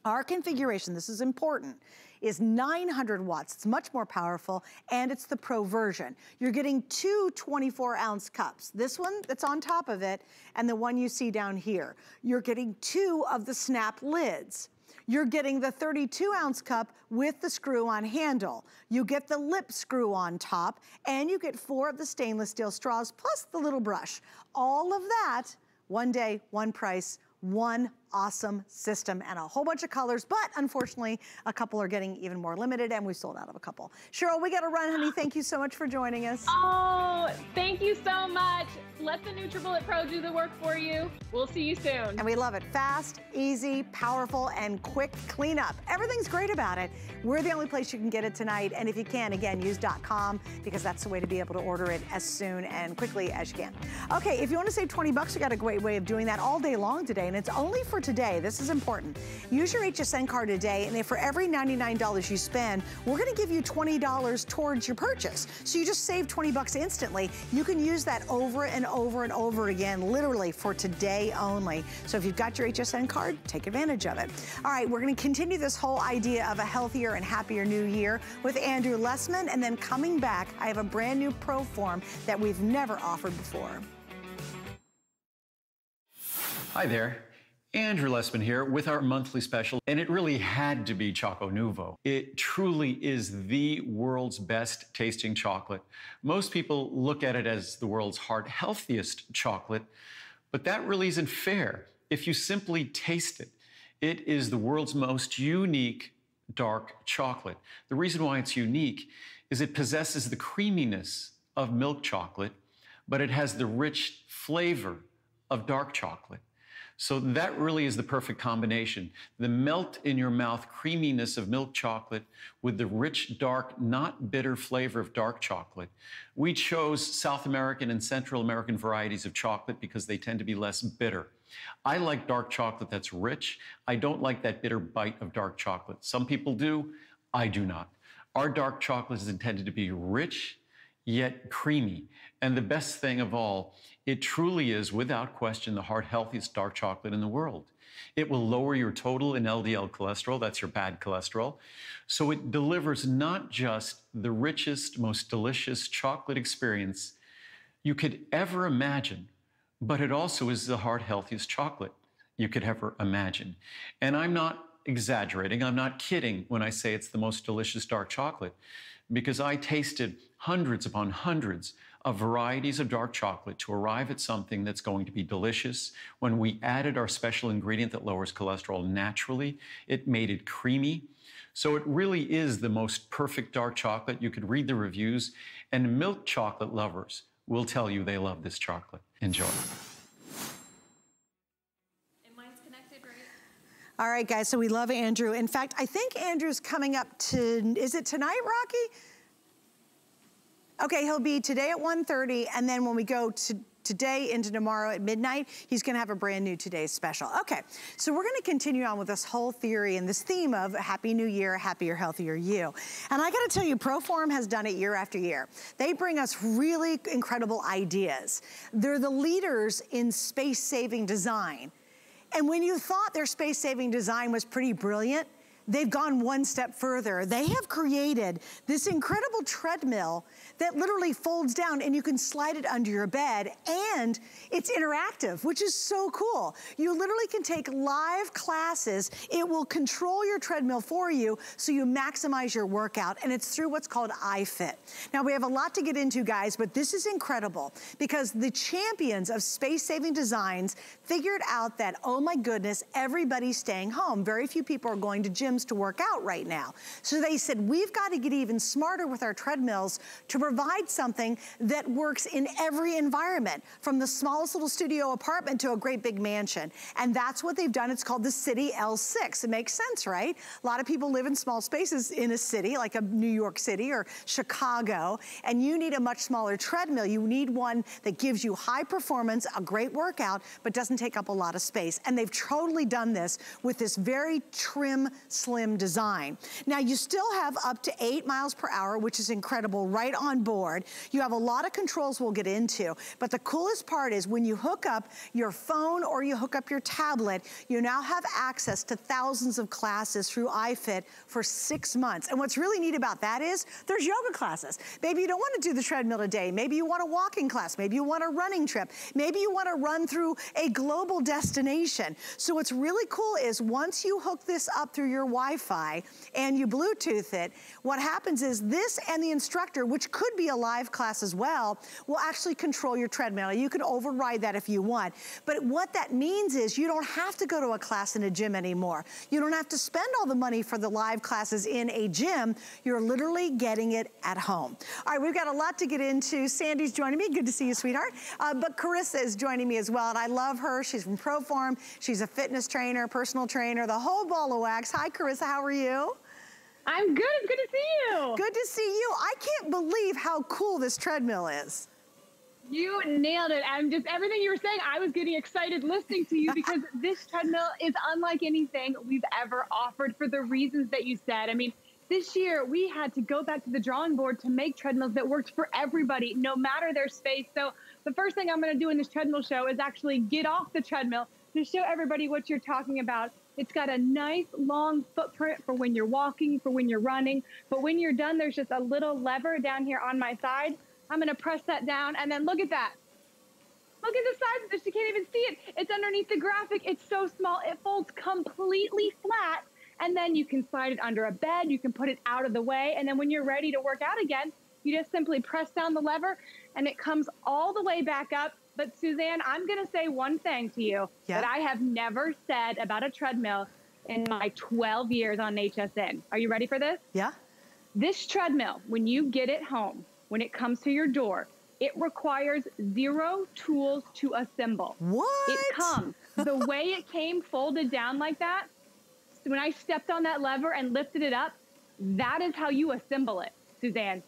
Our configuration, this is important, is 900 watts. It's much more powerful, and it's the Pro version. You're getting two 24 ounce cups. This one that's on top of it, and the one you see down here. You're getting two of the snap lids. You're getting the 32 ounce cup with the screw on handle. You get the lip screw on top, and you get four of the stainless steel straws, plus the little brush. All of that, one day, one price, one awesome system and a whole bunch of colors, but unfortunately, a couple are getting even more limited and we sold out of a couple. Cheryl, we got to run, honey. Thank you so much for joining us. Oh, thank you so much. Let the NutriBullet Pro do the work for you. We'll see you soon. And we love it. Fast, easy, powerful, and quick cleanup. Everything's great about it. We're the only place you can get it tonight. And if you can, again, use .com because that's the way to be able to order it as soon and quickly as you can. Okay, if you want to save 20 bucks, we got a great way of doing that all day long today. And it's only for today. This is important. Use your HSN card today, and if for every $99 you spend, we're going to give you $20 towards your purchase. So you just save 20 bucks instantly you can use that over and over and over again, literally for today only. So if you've got your HSN card, take advantage of it. All right, we're gonna continue this whole idea of a healthier and happier new year with Andrew Lessman, and then coming back, I have a brand new Pro Form that we've never offered before. Hi there. Andrew Lessman here with our monthly special, and it really had to be Choco Nuvo. It truly is the world's best tasting chocolate. Most people look at it as the world's heart healthiest chocolate, but that really isn't fair. If you simply taste it, it is the world's most unique dark chocolate. The reason why it's unique is it possesses the creaminess of milk chocolate, but it has the rich flavor of dark chocolate. So that really is the perfect combination. The melt in your mouth creaminess of milk chocolate with the rich, dark, not bitter flavor of dark chocolate. We chose South American and Central American varieties of chocolate because they tend to be less bitter. I like dark chocolate that's rich. I don't like that bitter bite of dark chocolate. Some people do, I do not. Our dark chocolate is intended to be rich, yet creamy. And the best thing of all it truly is, without question, the heart healthiest dark chocolate in the world. It will lower your total in LDL cholesterol, that's your bad cholesterol. So it delivers not just the richest, most delicious chocolate experience you could ever imagine, but it also is the heart healthiest chocolate you could ever imagine. And I'm not exaggerating, I'm not kidding when I say it's the most delicious dark chocolate, because I tasted hundreds upon hundreds of varieties of dark chocolate to arrive at something that's going to be delicious. When we added our special ingredient that lowers cholesterol naturally, it made it creamy. So it really is the most perfect dark chocolate. You could read the reviews, and milk chocolate lovers will tell you they love this chocolate. Enjoy. All right, guys, so we love Andrew. In fact, I think Andrew's coming up to, is it tonight, Rocky? Okay, he'll be today at 1.30, and then when we go to today into tomorrow at midnight, he's gonna have a brand new today's special. Okay, so we're gonna continue on with this whole theory and this theme of Happy New Year, happier, healthier you. And I gotta tell you, Proform has done it year after year. They bring us really incredible ideas. They're the leaders in space-saving design. And when you thought their space-saving design was pretty brilliant, they've gone one step further. They have created this incredible treadmill that literally folds down and you can slide it under your bed and it's interactive, which is so cool. You literally can take live classes. It will control your treadmill for you so you maximize your workout and it's through what's called iFit. Now we have a lot to get into guys, but this is incredible because the champions of space-saving designs figured out that, oh my goodness, everybody's staying home. Very few people are going to gyms to work out right now. So they said, we've got to get even smarter with our treadmills to provide something that works in every environment, from the smallest little studio apartment to a great big mansion. And that's what they've done. It's called the City L6. It makes sense, right? A lot of people live in small spaces in a city, like a New York City or Chicago, and you need a much smaller treadmill. You need one that gives you high performance, a great workout, but doesn't take up a lot of space. And they've totally done this with this very trim, slim design. Now, you still have up to eight miles per hour, which is incredible, right on board. You have a lot of controls we'll get into, but the coolest part is when you hook up your phone or you hook up your tablet, you now have access to thousands of classes through iFit for six months. And what's really neat about that is there's yoga classes. Maybe you don't want to do the treadmill a day. Maybe you want a walking class. Maybe you want a running trip. Maybe you want to run through a global destination. So what's really cool is once you hook this up through your Wi-Fi and you Bluetooth it, what happens is this and the instructor, which could be a live class as well, will actually control your treadmill. You can override that if you want. But what that means is you don't have to go to a class in a gym anymore. You don't have to spend all the money for the live classes in a gym. You're literally getting it at home. All right, we've got a lot to get into. Sandy's joining me. Good to see you, sweetheart. Uh, but Carissa is joining me as well, and I love her. She's from Proform. She's a fitness trainer, personal trainer, the whole ball of wax. Hi, Carissa. How are you? I'm good. It's good to see you. Good to see you. I can't believe how cool this treadmill is. You nailed it. I'm just everything you were saying, I was getting excited listening to you because *laughs* this treadmill is unlike anything we've ever offered for the reasons that you said. I mean, this year we had to go back to the drawing board to make treadmills that worked for everybody, no matter their space. So the first thing I'm going to do in this treadmill show is actually get off the treadmill to show everybody what you're talking about. It's got a nice long footprint for when you're walking, for when you're running. But when you're done, there's just a little lever down here on my side. I'm going to press that down and then look at that. Look at the size of this. You can't even see it. It's underneath the graphic. It's so small. It folds completely flat. And then you can slide it under a bed. You can put it out of the way. And then when you're ready to work out again, you just simply press down the lever and it comes all the way back up. But Suzanne, I'm going to say one thing to you yeah. that I have never said about a treadmill in my 12 years on HSN. Are you ready for this? Yeah. This treadmill, when you get it home, when it comes to your door, it requires zero tools to assemble. What? It comes the *laughs* way it came folded down like that. When I stepped on that lever and lifted it up, that is how you assemble it, Suzanne.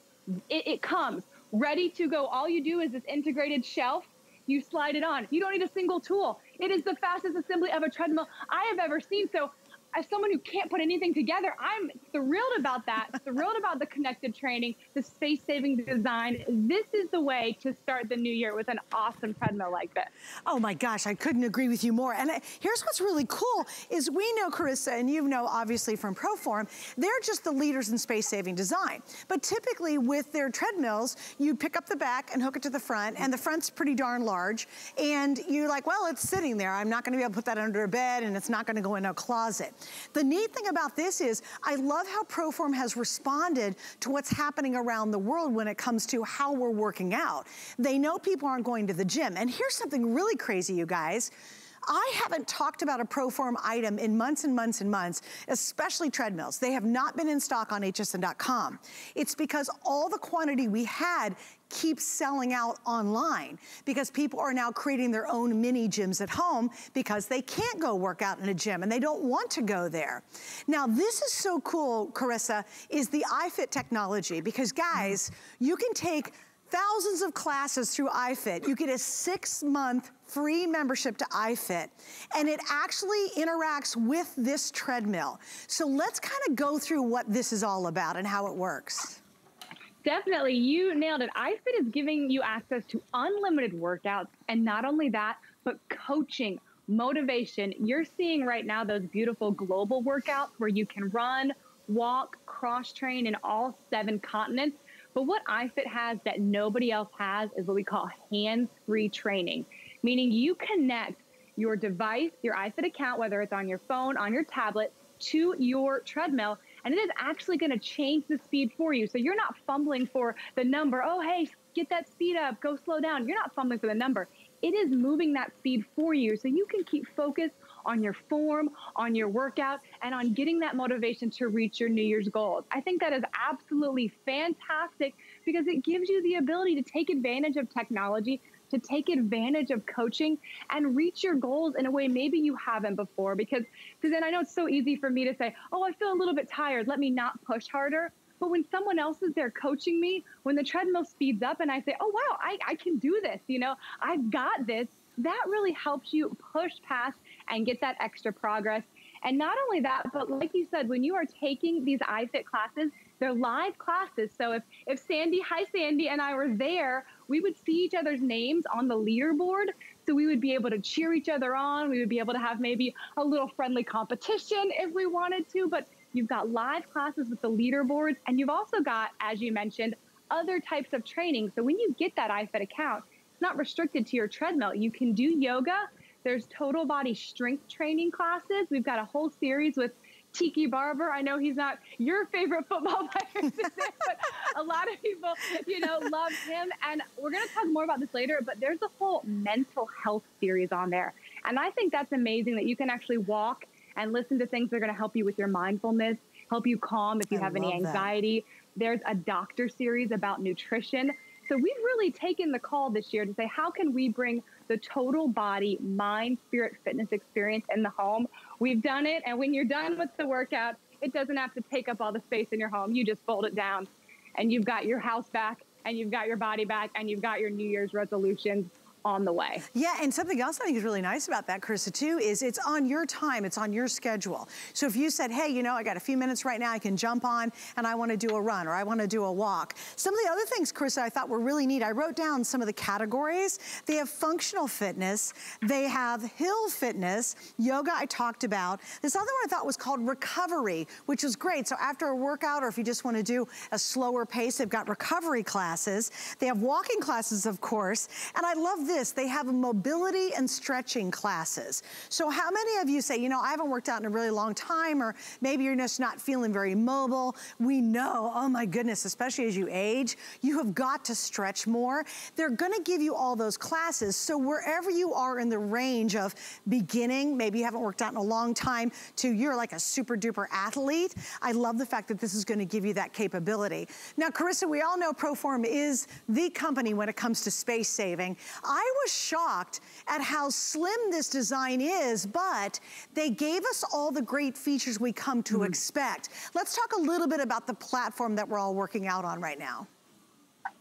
It, it comes ready to go. All you do is this integrated shelf. You slide it on. You don't need a single tool. It is the fastest assembly of a treadmill I have ever seen. So as someone who can't put anything together, I'm thrilled about that. thrilled about the connected training, the space saving design. This is the way to start the new year with an awesome treadmill like this. Oh my gosh, I couldn't agree with you more. And I, here's what's really cool is we know Carissa, and you know obviously from Proform, they're just the leaders in space saving design. But typically with their treadmills, you pick up the back and hook it to the front, and the front's pretty darn large. And you're like, well, it's sitting there. I'm not gonna be able to put that under a bed, and it's not gonna go in a closet. The neat thing about this is I love how Proform has responded to what's happening around the world when it comes to how we're working out. They know people aren't going to the gym. And here's something really crazy, you guys. I haven't talked about a Proform item in months and months and months, especially treadmills. They have not been in stock on hsn.com. It's because all the quantity we had keeps selling out online because people are now creating their own mini gyms at home because they can't go work out in a gym and they don't want to go there. Now, this is so cool, Carissa, is the iFit technology because guys, you can take thousands of classes through iFit. You get a six month free membership to iFit and it actually interacts with this treadmill. So let's kind of go through what this is all about and how it works. Definitely, you nailed it. iFit is giving you access to unlimited workouts and not only that, but coaching, motivation. You're seeing right now those beautiful global workouts where you can run, walk, cross train in all seven continents but what iFit has that nobody else has is what we call hands-free training, meaning you connect your device, your iFit account, whether it's on your phone, on your tablet, to your treadmill, and it is actually going to change the speed for you. So you're not fumbling for the number. Oh, hey, get that speed up, go slow down. You're not fumbling for the number. It is moving that speed for you so you can keep focused on your form, on your workout, and on getting that motivation to reach your New Year's goals. I think that is absolutely fantastic because it gives you the ability to take advantage of technology, to take advantage of coaching and reach your goals in a way maybe you haven't before. Because, because then I know it's so easy for me to say, oh, I feel a little bit tired. Let me not push harder. But when someone else is there coaching me, when the treadmill speeds up and I say, oh, wow, I, I can do this, you know, I've got this, that really helps you push past and get that extra progress. And not only that, but like you said, when you are taking these iFit classes, they're live classes. So if, if Sandy, hi Sandy, and I were there, we would see each other's names on the leaderboard. So we would be able to cheer each other on. We would be able to have maybe a little friendly competition if we wanted to. But you've got live classes with the leaderboards. And you've also got, as you mentioned, other types of training. So when you get that iFit account, it's not restricted to your treadmill. You can do yoga. There's total body strength training classes. We've got a whole series with Tiki Barber. I know he's not your favorite football *laughs* player, but a lot of people, you know, love him. And we're going to talk more about this later, but there's a whole mental health series on there. And I think that's amazing that you can actually walk and listen to things that are going to help you with your mindfulness, help you calm if you I have any anxiety. That. There's a doctor series about nutrition. So we've really taken the call this year to say, how can we bring the total body, mind, spirit, fitness experience in the home? We've done it. And when you're done with the workout, it doesn't have to take up all the space in your home. You just fold it down and you've got your house back and you've got your body back and you've got your New Year's resolutions on the way. Yeah, and something else I think is really nice about that, Carissa, too, is it's on your time, it's on your schedule. So if you said, hey, you know, I got a few minutes right now, I can jump on and I wanna do a run or I wanna do a walk. Some of the other things, Carissa, I thought were really neat. I wrote down some of the categories. They have functional fitness, they have hill fitness, yoga I talked about. This other one I thought was called recovery, which is great. So after a workout or if you just wanna do a slower pace, they've got recovery classes. They have walking classes, of course, and I love this this, they have mobility and stretching classes. So how many of you say, you know, I haven't worked out in a really long time, or maybe you're just not feeling very mobile. We know, oh my goodness, especially as you age, you have got to stretch more. They're gonna give you all those classes. So wherever you are in the range of beginning, maybe you haven't worked out in a long time, to you're like a super duper athlete, I love the fact that this is gonna give you that capability. Now, Carissa, we all know Proform is the company when it comes to space saving. I I was shocked at how slim this design is, but they gave us all the great features we come to mm -hmm. expect. Let's talk a little bit about the platform that we're all working out on right now.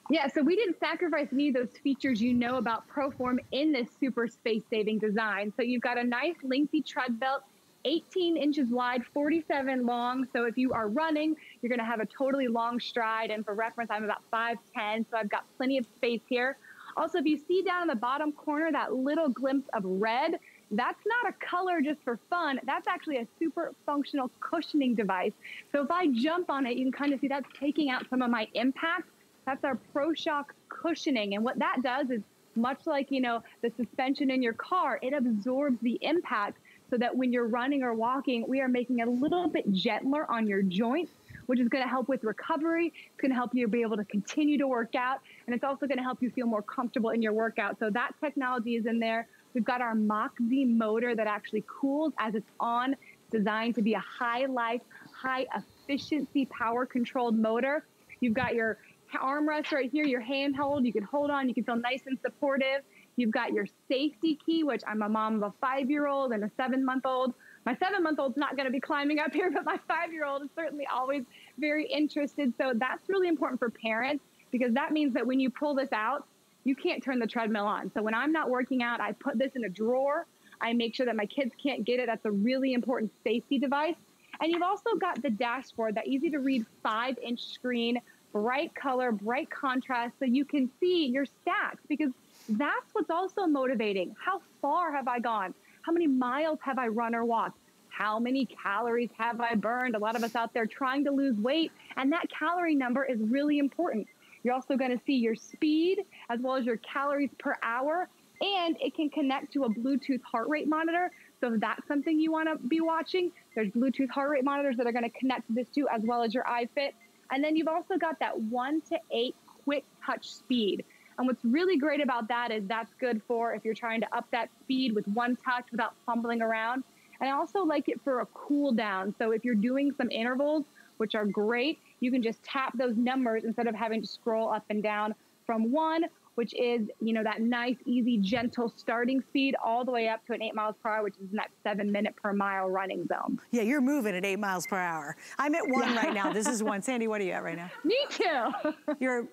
Yeah, so we didn't sacrifice any of those features you know about Proform in this super space-saving design. So you've got a nice lengthy tread belt 18 inches wide, 47 long. So if you are running, you're gonna have a totally long stride. And for reference, I'm about 5'10", so I've got plenty of space here. Also, if you see down in the bottom corner that little glimpse of red, that's not a color just for fun. That's actually a super functional cushioning device. So if I jump on it, you can kind of see that's taking out some of my impact. That's our ProShox cushioning. And what that does is much like, you know, the suspension in your car, it absorbs the impact so that when you're running or walking, we are making it a little bit gentler on your joints which is going to help with recovery. It's to help you be able to continue to work out. And it's also going to help you feel more comfortable in your workout. So that technology is in there. We've got our Mach-Z motor that actually cools as it's on, designed to be a high life, high efficiency, power controlled motor. You've got your armrest right here, your handhold. You can hold on, you can feel nice and supportive. You've got your safety key, which I'm a mom of a five year old and a seven month old my seven month old's not going to be climbing up here, but my five year old is certainly always very interested. So that's really important for parents because that means that when you pull this out, you can't turn the treadmill on. So when I'm not working out, I put this in a drawer. I make sure that my kids can't get it. That's a really important safety device. And you've also got the dashboard, that easy to read five inch screen, bright color, bright contrast, so you can see your stats because that's what's also motivating. How far have I gone? How many miles have I run or walked? How many calories have I burned? A lot of us out there trying to lose weight, and that calorie number is really important. You're also going to see your speed as well as your calories per hour, and it can connect to a Bluetooth heart rate monitor. So if that's something you want to be watching, there's Bluetooth heart rate monitors that are going to connect to this too, as well as your iFit. And then you've also got that one to eight quick touch speed. And what's really great about that is that's good for if you're trying to up that speed with one touch without fumbling around. And I also like it for a cool down. So if you're doing some intervals, which are great, you can just tap those numbers instead of having to scroll up and down from one, which is, you know, that nice, easy, gentle starting speed all the way up to an eight miles per hour, which is in that seven minute per mile running zone. Yeah, you're moving at eight miles per hour. I'm at one right now. This is one. *laughs* Sandy, what are you at right now? Me too. *laughs* You're,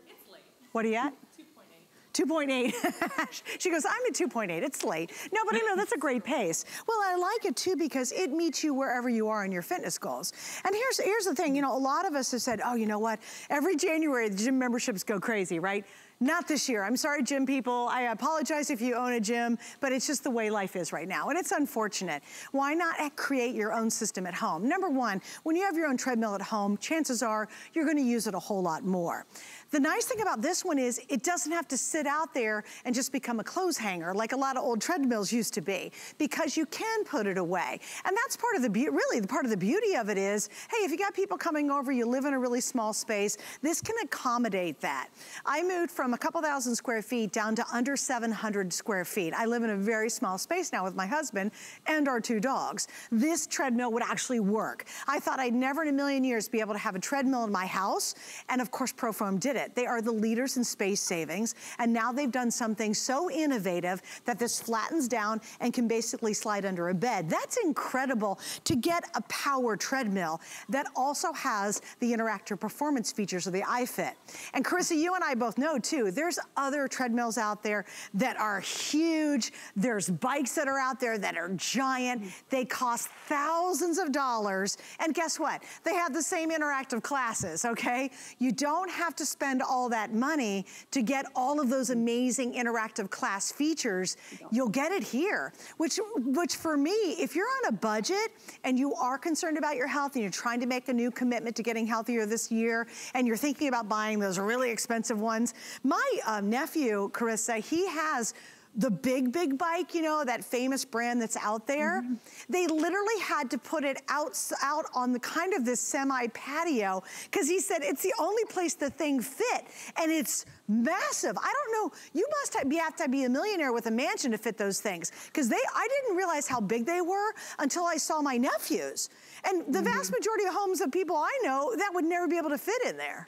what are you at? 2.8. *laughs* she goes, I'm at 2.8, it's late. No, but I know that's a great pace. Well, I like it too because it meets you wherever you are in your fitness goals. And here's, here's the thing, you know, a lot of us have said, oh, you know what? Every January, the gym memberships go crazy, right? Not this year. I'm sorry, gym people. I apologize if you own a gym, but it's just the way life is right now. And it's unfortunate. Why not create your own system at home? Number one, when you have your own treadmill at home, chances are you're gonna use it a whole lot more. The nice thing about this one is it doesn't have to sit out there and just become a clothes hanger like a lot of old treadmills used to be because you can put it away. And that's part of the really the part of the beauty of it is, hey, if you got people coming over, you live in a really small space, this can accommodate that. I moved from a couple thousand square feet down to under 700 square feet. I live in a very small space now with my husband and our two dogs. This treadmill would actually work. I thought I'd never in a million years be able to have a treadmill in my house, and of course Proform did it it. They are the leaders in space savings, and now they've done something so innovative that this flattens down and can basically slide under a bed. That's incredible to get a power treadmill that also has the interactive performance features of the iFit. And Carissa, you and I both know too, too, there's other treadmills out there that are huge. There's bikes that are out there that are giant. They cost thousands of dollars. And guess what? They have the same interactive classes, okay? You don't have to spend all that money to get all of those amazing interactive class features. You'll get it here, which, which for me, if you're on a budget and you are concerned about your health and you're trying to make a new commitment to getting healthier this year and you're thinking about buying those really expensive ones, my um, nephew, Carissa, he has the big, big bike, you know, that famous brand that's out there, mm -hmm. they literally had to put it out, out on the kind of this semi patio because he said it's the only place the thing fit and it's massive. I don't know, you must have, be, have to be a millionaire with a mansion to fit those things because they, I didn't realize how big they were until I saw my nephews. And the mm -hmm. vast majority of homes of people I know, that would never be able to fit in there.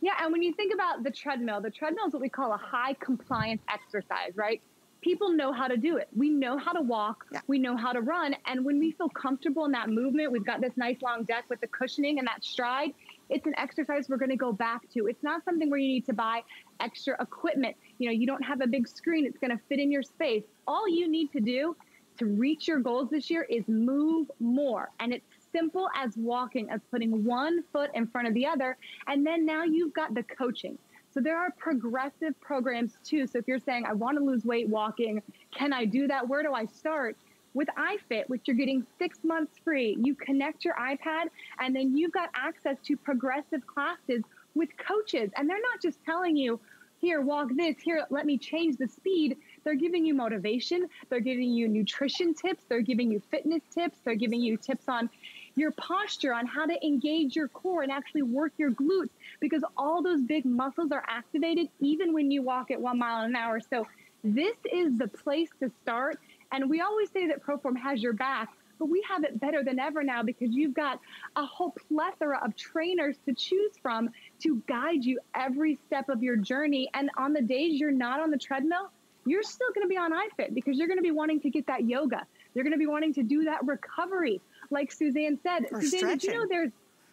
Yeah, and when you think about the treadmill, the treadmill is what we call a high compliance exercise, right? People know how to do it. We know how to walk, yeah. we know how to run, and when we feel comfortable in that movement, we've got this nice long deck with the cushioning and that stride. It's an exercise we're going to go back to. It's not something where you need to buy extra equipment. You know, you don't have a big screen, it's going to fit in your space. All you need to do to reach your goals this year is move more. And it's simple as walking, as putting one foot in front of the other. And then now you've got the coaching. So there are progressive programs too. So if you're saying, I want to lose weight walking, can I do that? Where do I start? With iFit, which you're getting six months free, you connect your iPad and then you've got access to progressive classes with coaches. And they're not just telling you, here, walk this, here, let me change the speed. They're giving you motivation, they're giving you nutrition tips, they're giving you fitness tips, they're giving you tips on your posture, on how to engage your core and actually work your glutes because all those big muscles are activated even when you walk at one mile an hour. So this is the place to start. And we always say that Proform has your back, but we have it better than ever now because you've got a whole plethora of trainers to choose from to guide you every step of your journey. And on the days you're not on the treadmill, you're still going to be on iFit because you're going to be wanting to get that yoga. You're going to be wanting to do that recovery like Suzanne said. Or Suzanne, stretching. did you know there's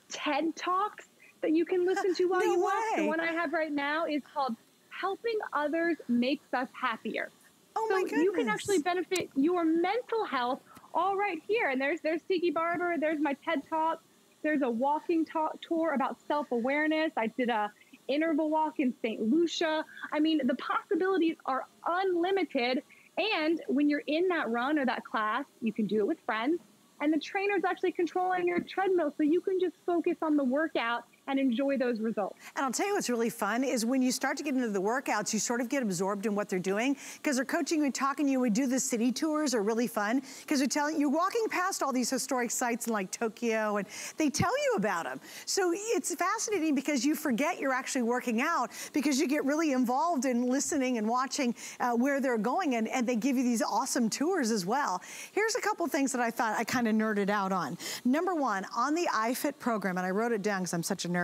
TED Talks that you can listen to while no you way. walk? The one I have right now is called Helping Others Makes Us Happier. Oh so my goodness. you can actually benefit your mental health all right here. And there's there's Tiki Barber, there's my TED Talk, there's a walking talk tour about self-awareness. I did a interval walk in St. Lucia. I mean, the possibilities are unlimited. And when you're in that run or that class, you can do it with friends and the trainer's actually controlling your treadmill so you can just focus on the workout and enjoy those results. And I'll tell you what's really fun is when you start to get into the workouts, you sort of get absorbed in what they're doing because they're coaching you and talking to you. We do the city tours are really fun because they're telling you're walking past all these historic sites in like Tokyo and they tell you about them. So it's fascinating because you forget you're actually working out because you get really involved in listening and watching uh, where they're going and, and they give you these awesome tours as well. Here's a couple things that I thought I kind of nerded out on. Number one, on the iFit program, and I wrote it down because I'm such a nerd,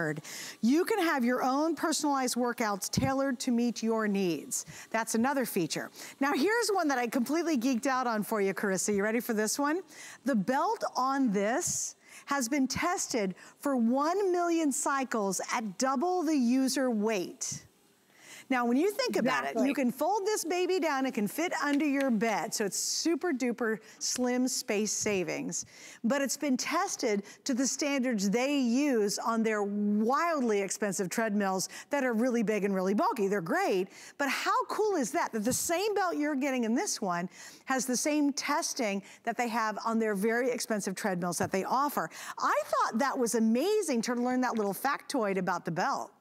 you can have your own personalized workouts tailored to meet your needs. That's another feature. Now here's one that I completely geeked out on for you, Carissa. You ready for this one? The belt on this has been tested for 1 million cycles at double the user weight. Now, when you think about exactly. it, you can fold this baby down. It can fit under your bed. So it's super duper slim space savings. But it's been tested to the standards they use on their wildly expensive treadmills that are really big and really bulky. They're great. But how cool is that? That the same belt you're getting in this one has the same testing that they have on their very expensive treadmills that they offer. I thought that was amazing to learn that little factoid about the belt.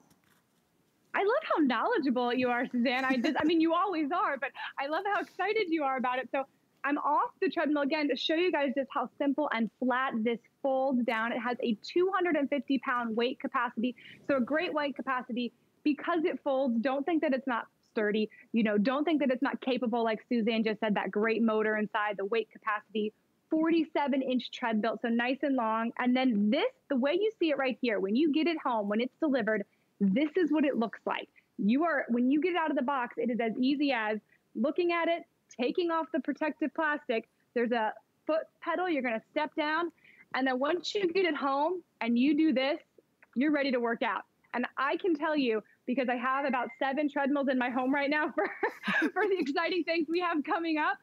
I love how knowledgeable you are, Suzanne. I just, I mean, you always are, but I love how excited you are about it. So I'm off the treadmill again to show you guys just how simple and flat this folds down. It has a 250 pound weight capacity. So a great weight capacity because it folds. Don't think that it's not sturdy. You know, don't think that it's not capable, like Suzanne just said, that great motor inside, the weight capacity. 47 inch tread so nice and long. And then this, the way you see it right here, when you get it home, when it's delivered, this is what it looks like. You are, when you get it out of the box, it is as easy as looking at it, taking off the protective plastic. There's a foot pedal, you're gonna step down. And then once you get it home and you do this, you're ready to work out. And I can tell you, because I have about seven treadmills in my home right now *laughs* for, for the exciting things we have coming up.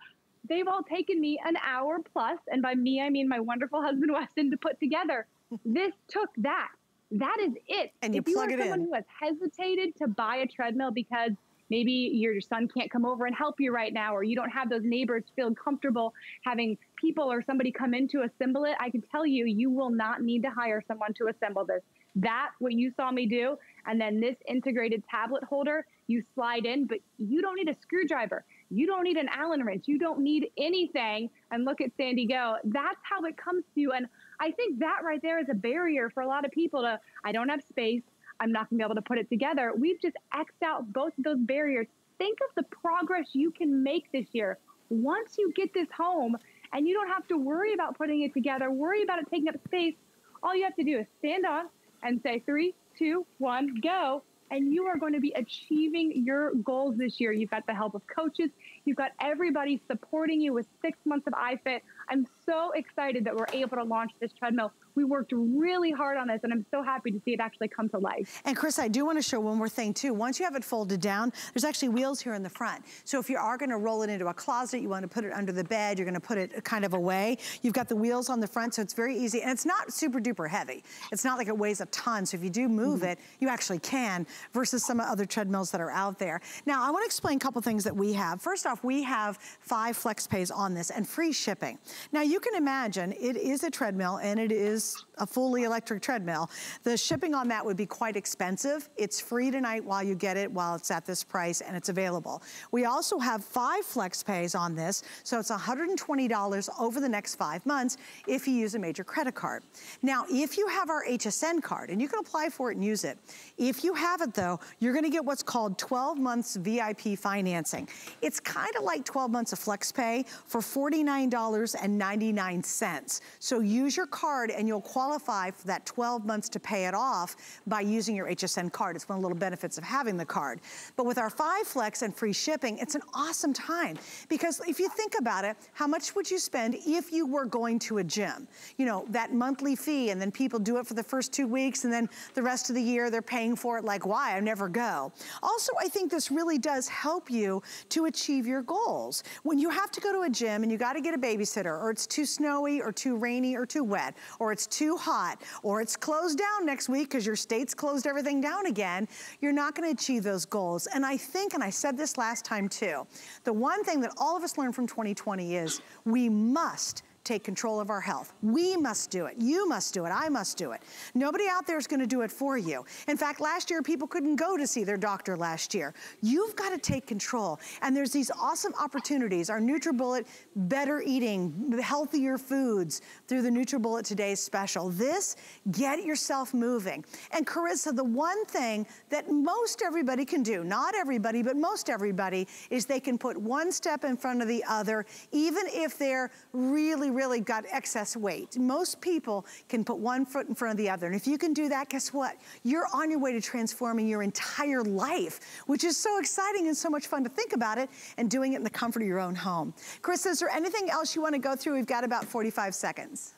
They've all taken me an hour plus, and by me, I mean my wonderful husband *laughs* Weston, to put together. this took that. That is it. And you if plug you are it someone in. who has hesitated to buy a treadmill because maybe your son can't come over and help you right now, or you don't have those neighbors feel comfortable having people or somebody come in to assemble it, I can tell you, you will not need to hire someone to assemble this. That, what you saw me do, and then this integrated tablet holder, you slide in, but you don't need a screwdriver. You don't need an Allen wrench. You don't need anything. And look at Sandy go. That's how it comes to you. And I think that right there is a barrier for a lot of people to, I don't have space. I'm not going to be able to put it together. We've just X'd out both of those barriers. Think of the progress you can make this year. Once you get this home and you don't have to worry about putting it together, worry about it taking up space, all you have to do is stand on and say three, two, one, go. And you are going to be achieving your goals this year. You've got the help of coaches. You've got everybody supporting you with six months of iFit. I'm so excited that we're able to launch this treadmill. We worked really hard on this, and I'm so happy to see it actually come to life. And Chris, I do want to show one more thing too. Once you have it folded down, there's actually wheels here in the front. So if you are going to roll it into a closet, you want to put it under the bed, you're going to put it kind of away. You've got the wheels on the front, so it's very easy. And it's not super duper heavy. It's not like it weighs a ton. So if you do move mm -hmm. it, you actually can versus some other treadmills that are out there. Now, I want to explain a couple things that we have. First off, we have five flex pays on this and free shipping. Now, you can imagine it is a treadmill and it is is a fully electric treadmill. The shipping on that would be quite expensive. It's free tonight while you get it, while it's at this price and it's available. We also have five flex pays on this, so it's $120 over the next five months if you use a major credit card. Now, if you have our HSN card, and you can apply for it and use it, if you have it though, you're gonna get what's called 12 months VIP financing. It's kind of like 12 months of flex pay for $49.99. So use your card and you'll qualify for that 12 months to pay it off by using your HSN card. It's one of the little benefits of having the card. But with our five flex and free shipping, it's an awesome time because if you think about it, how much would you spend if you were going to a gym? You know, that monthly fee and then people do it for the first two weeks and then the rest of the year they're paying for it like, why? I never go. Also, I think this really does help you to achieve your goals. When you have to go to a gym and you got to get a babysitter or it's too snowy or too rainy or too wet or it's too hot or it's closed down next week because your state's closed everything down again, you're not going to achieve those goals. And I think, and I said this last time too, the one thing that all of us learned from 2020 is we must take control of our health. We must do it. You must do it. I must do it. Nobody out there is going to do it for you. In fact, last year, people couldn't go to see their doctor last year. You've got to take control. And there's these awesome opportunities. Our NutriBullet Better Eating, Healthier Foods through the NutriBullet Today's Special. This, get yourself moving. And Carissa, the one thing that most everybody can do, not everybody, but most everybody, is they can put one step in front of the other, even if they're really, really got excess weight. Most people can put one foot in front of the other. And if you can do that, guess what? You're on your way to transforming your entire life, which is so exciting and so much fun to think about it and doing it in the comfort of your own home. Chris, is there anything else you want to go through? We've got about 45 seconds.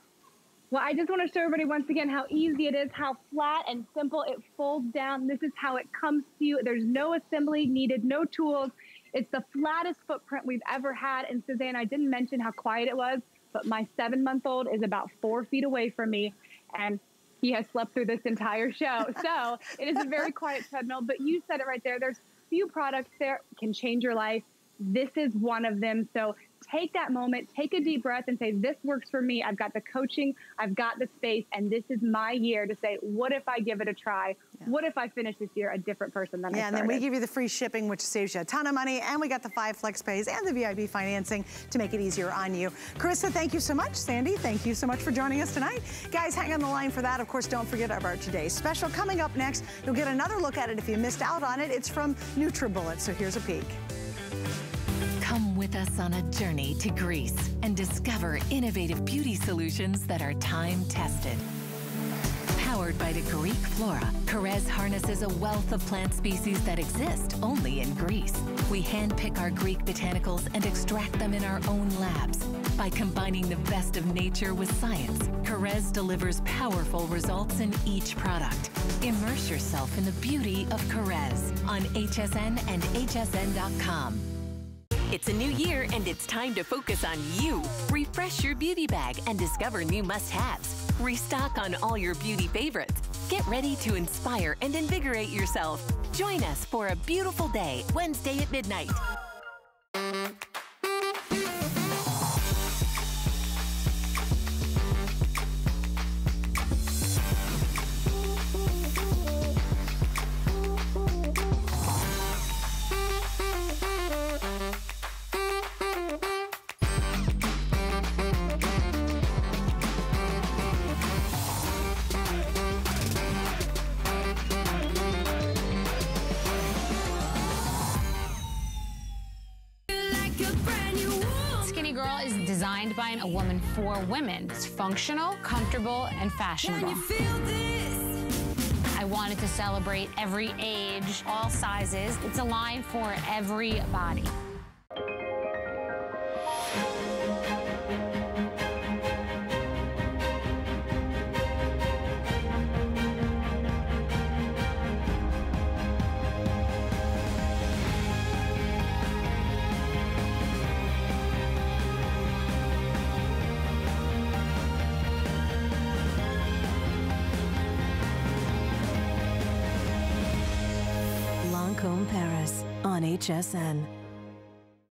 Well, I just want to show everybody once again how easy it is, how flat and simple it folds down. This is how it comes to you. There's no assembly needed, no tools. It's the flattest footprint we've ever had. And Suzanne, I didn't mention how quiet it was but my seven month old is about four feet away from me and he has slept through this entire show. So it is a very *laughs* quiet treadmill, but you said it right there. There's few products there can change your life. This is one of them. So take that moment, take a deep breath and say, this works for me. I've got the coaching, I've got the space, and this is my year to say, what if I give it a try? Yeah. What if I finish this year a different person than yeah, I Yeah, and then we give you the free shipping, which saves you a ton of money, and we got the five flex pays and the VIP financing to make it easier on you. Carissa, thank you so much. Sandy, thank you so much for joining us tonight. Guys, hang on the line for that. Of course, don't forget about today's special. Coming up next, you'll get another look at it if you missed out on it. It's from NutriBullet, so here's a peek. Come with us on a journey to Greece and discover innovative beauty solutions that are time tested Powered by the Greek flora, Korres harnesses a wealth of plant species that exist only in Greece. We handpick our Greek botanicals and extract them in our own labs. By combining the best of nature with science, Korres delivers powerful results in each product. Immerse yourself in the beauty of Korres on HSN and hsn.com. It's a new year and it's time to focus on you. Refresh your beauty bag and discover new must haves. Restock on all your beauty favorites. Get ready to inspire and invigorate yourself. Join us for a beautiful day, Wednesday at midnight. For women. It's functional, comfortable, and fashionable. I wanted to celebrate every age, all sizes. It's a line for every body. HSN.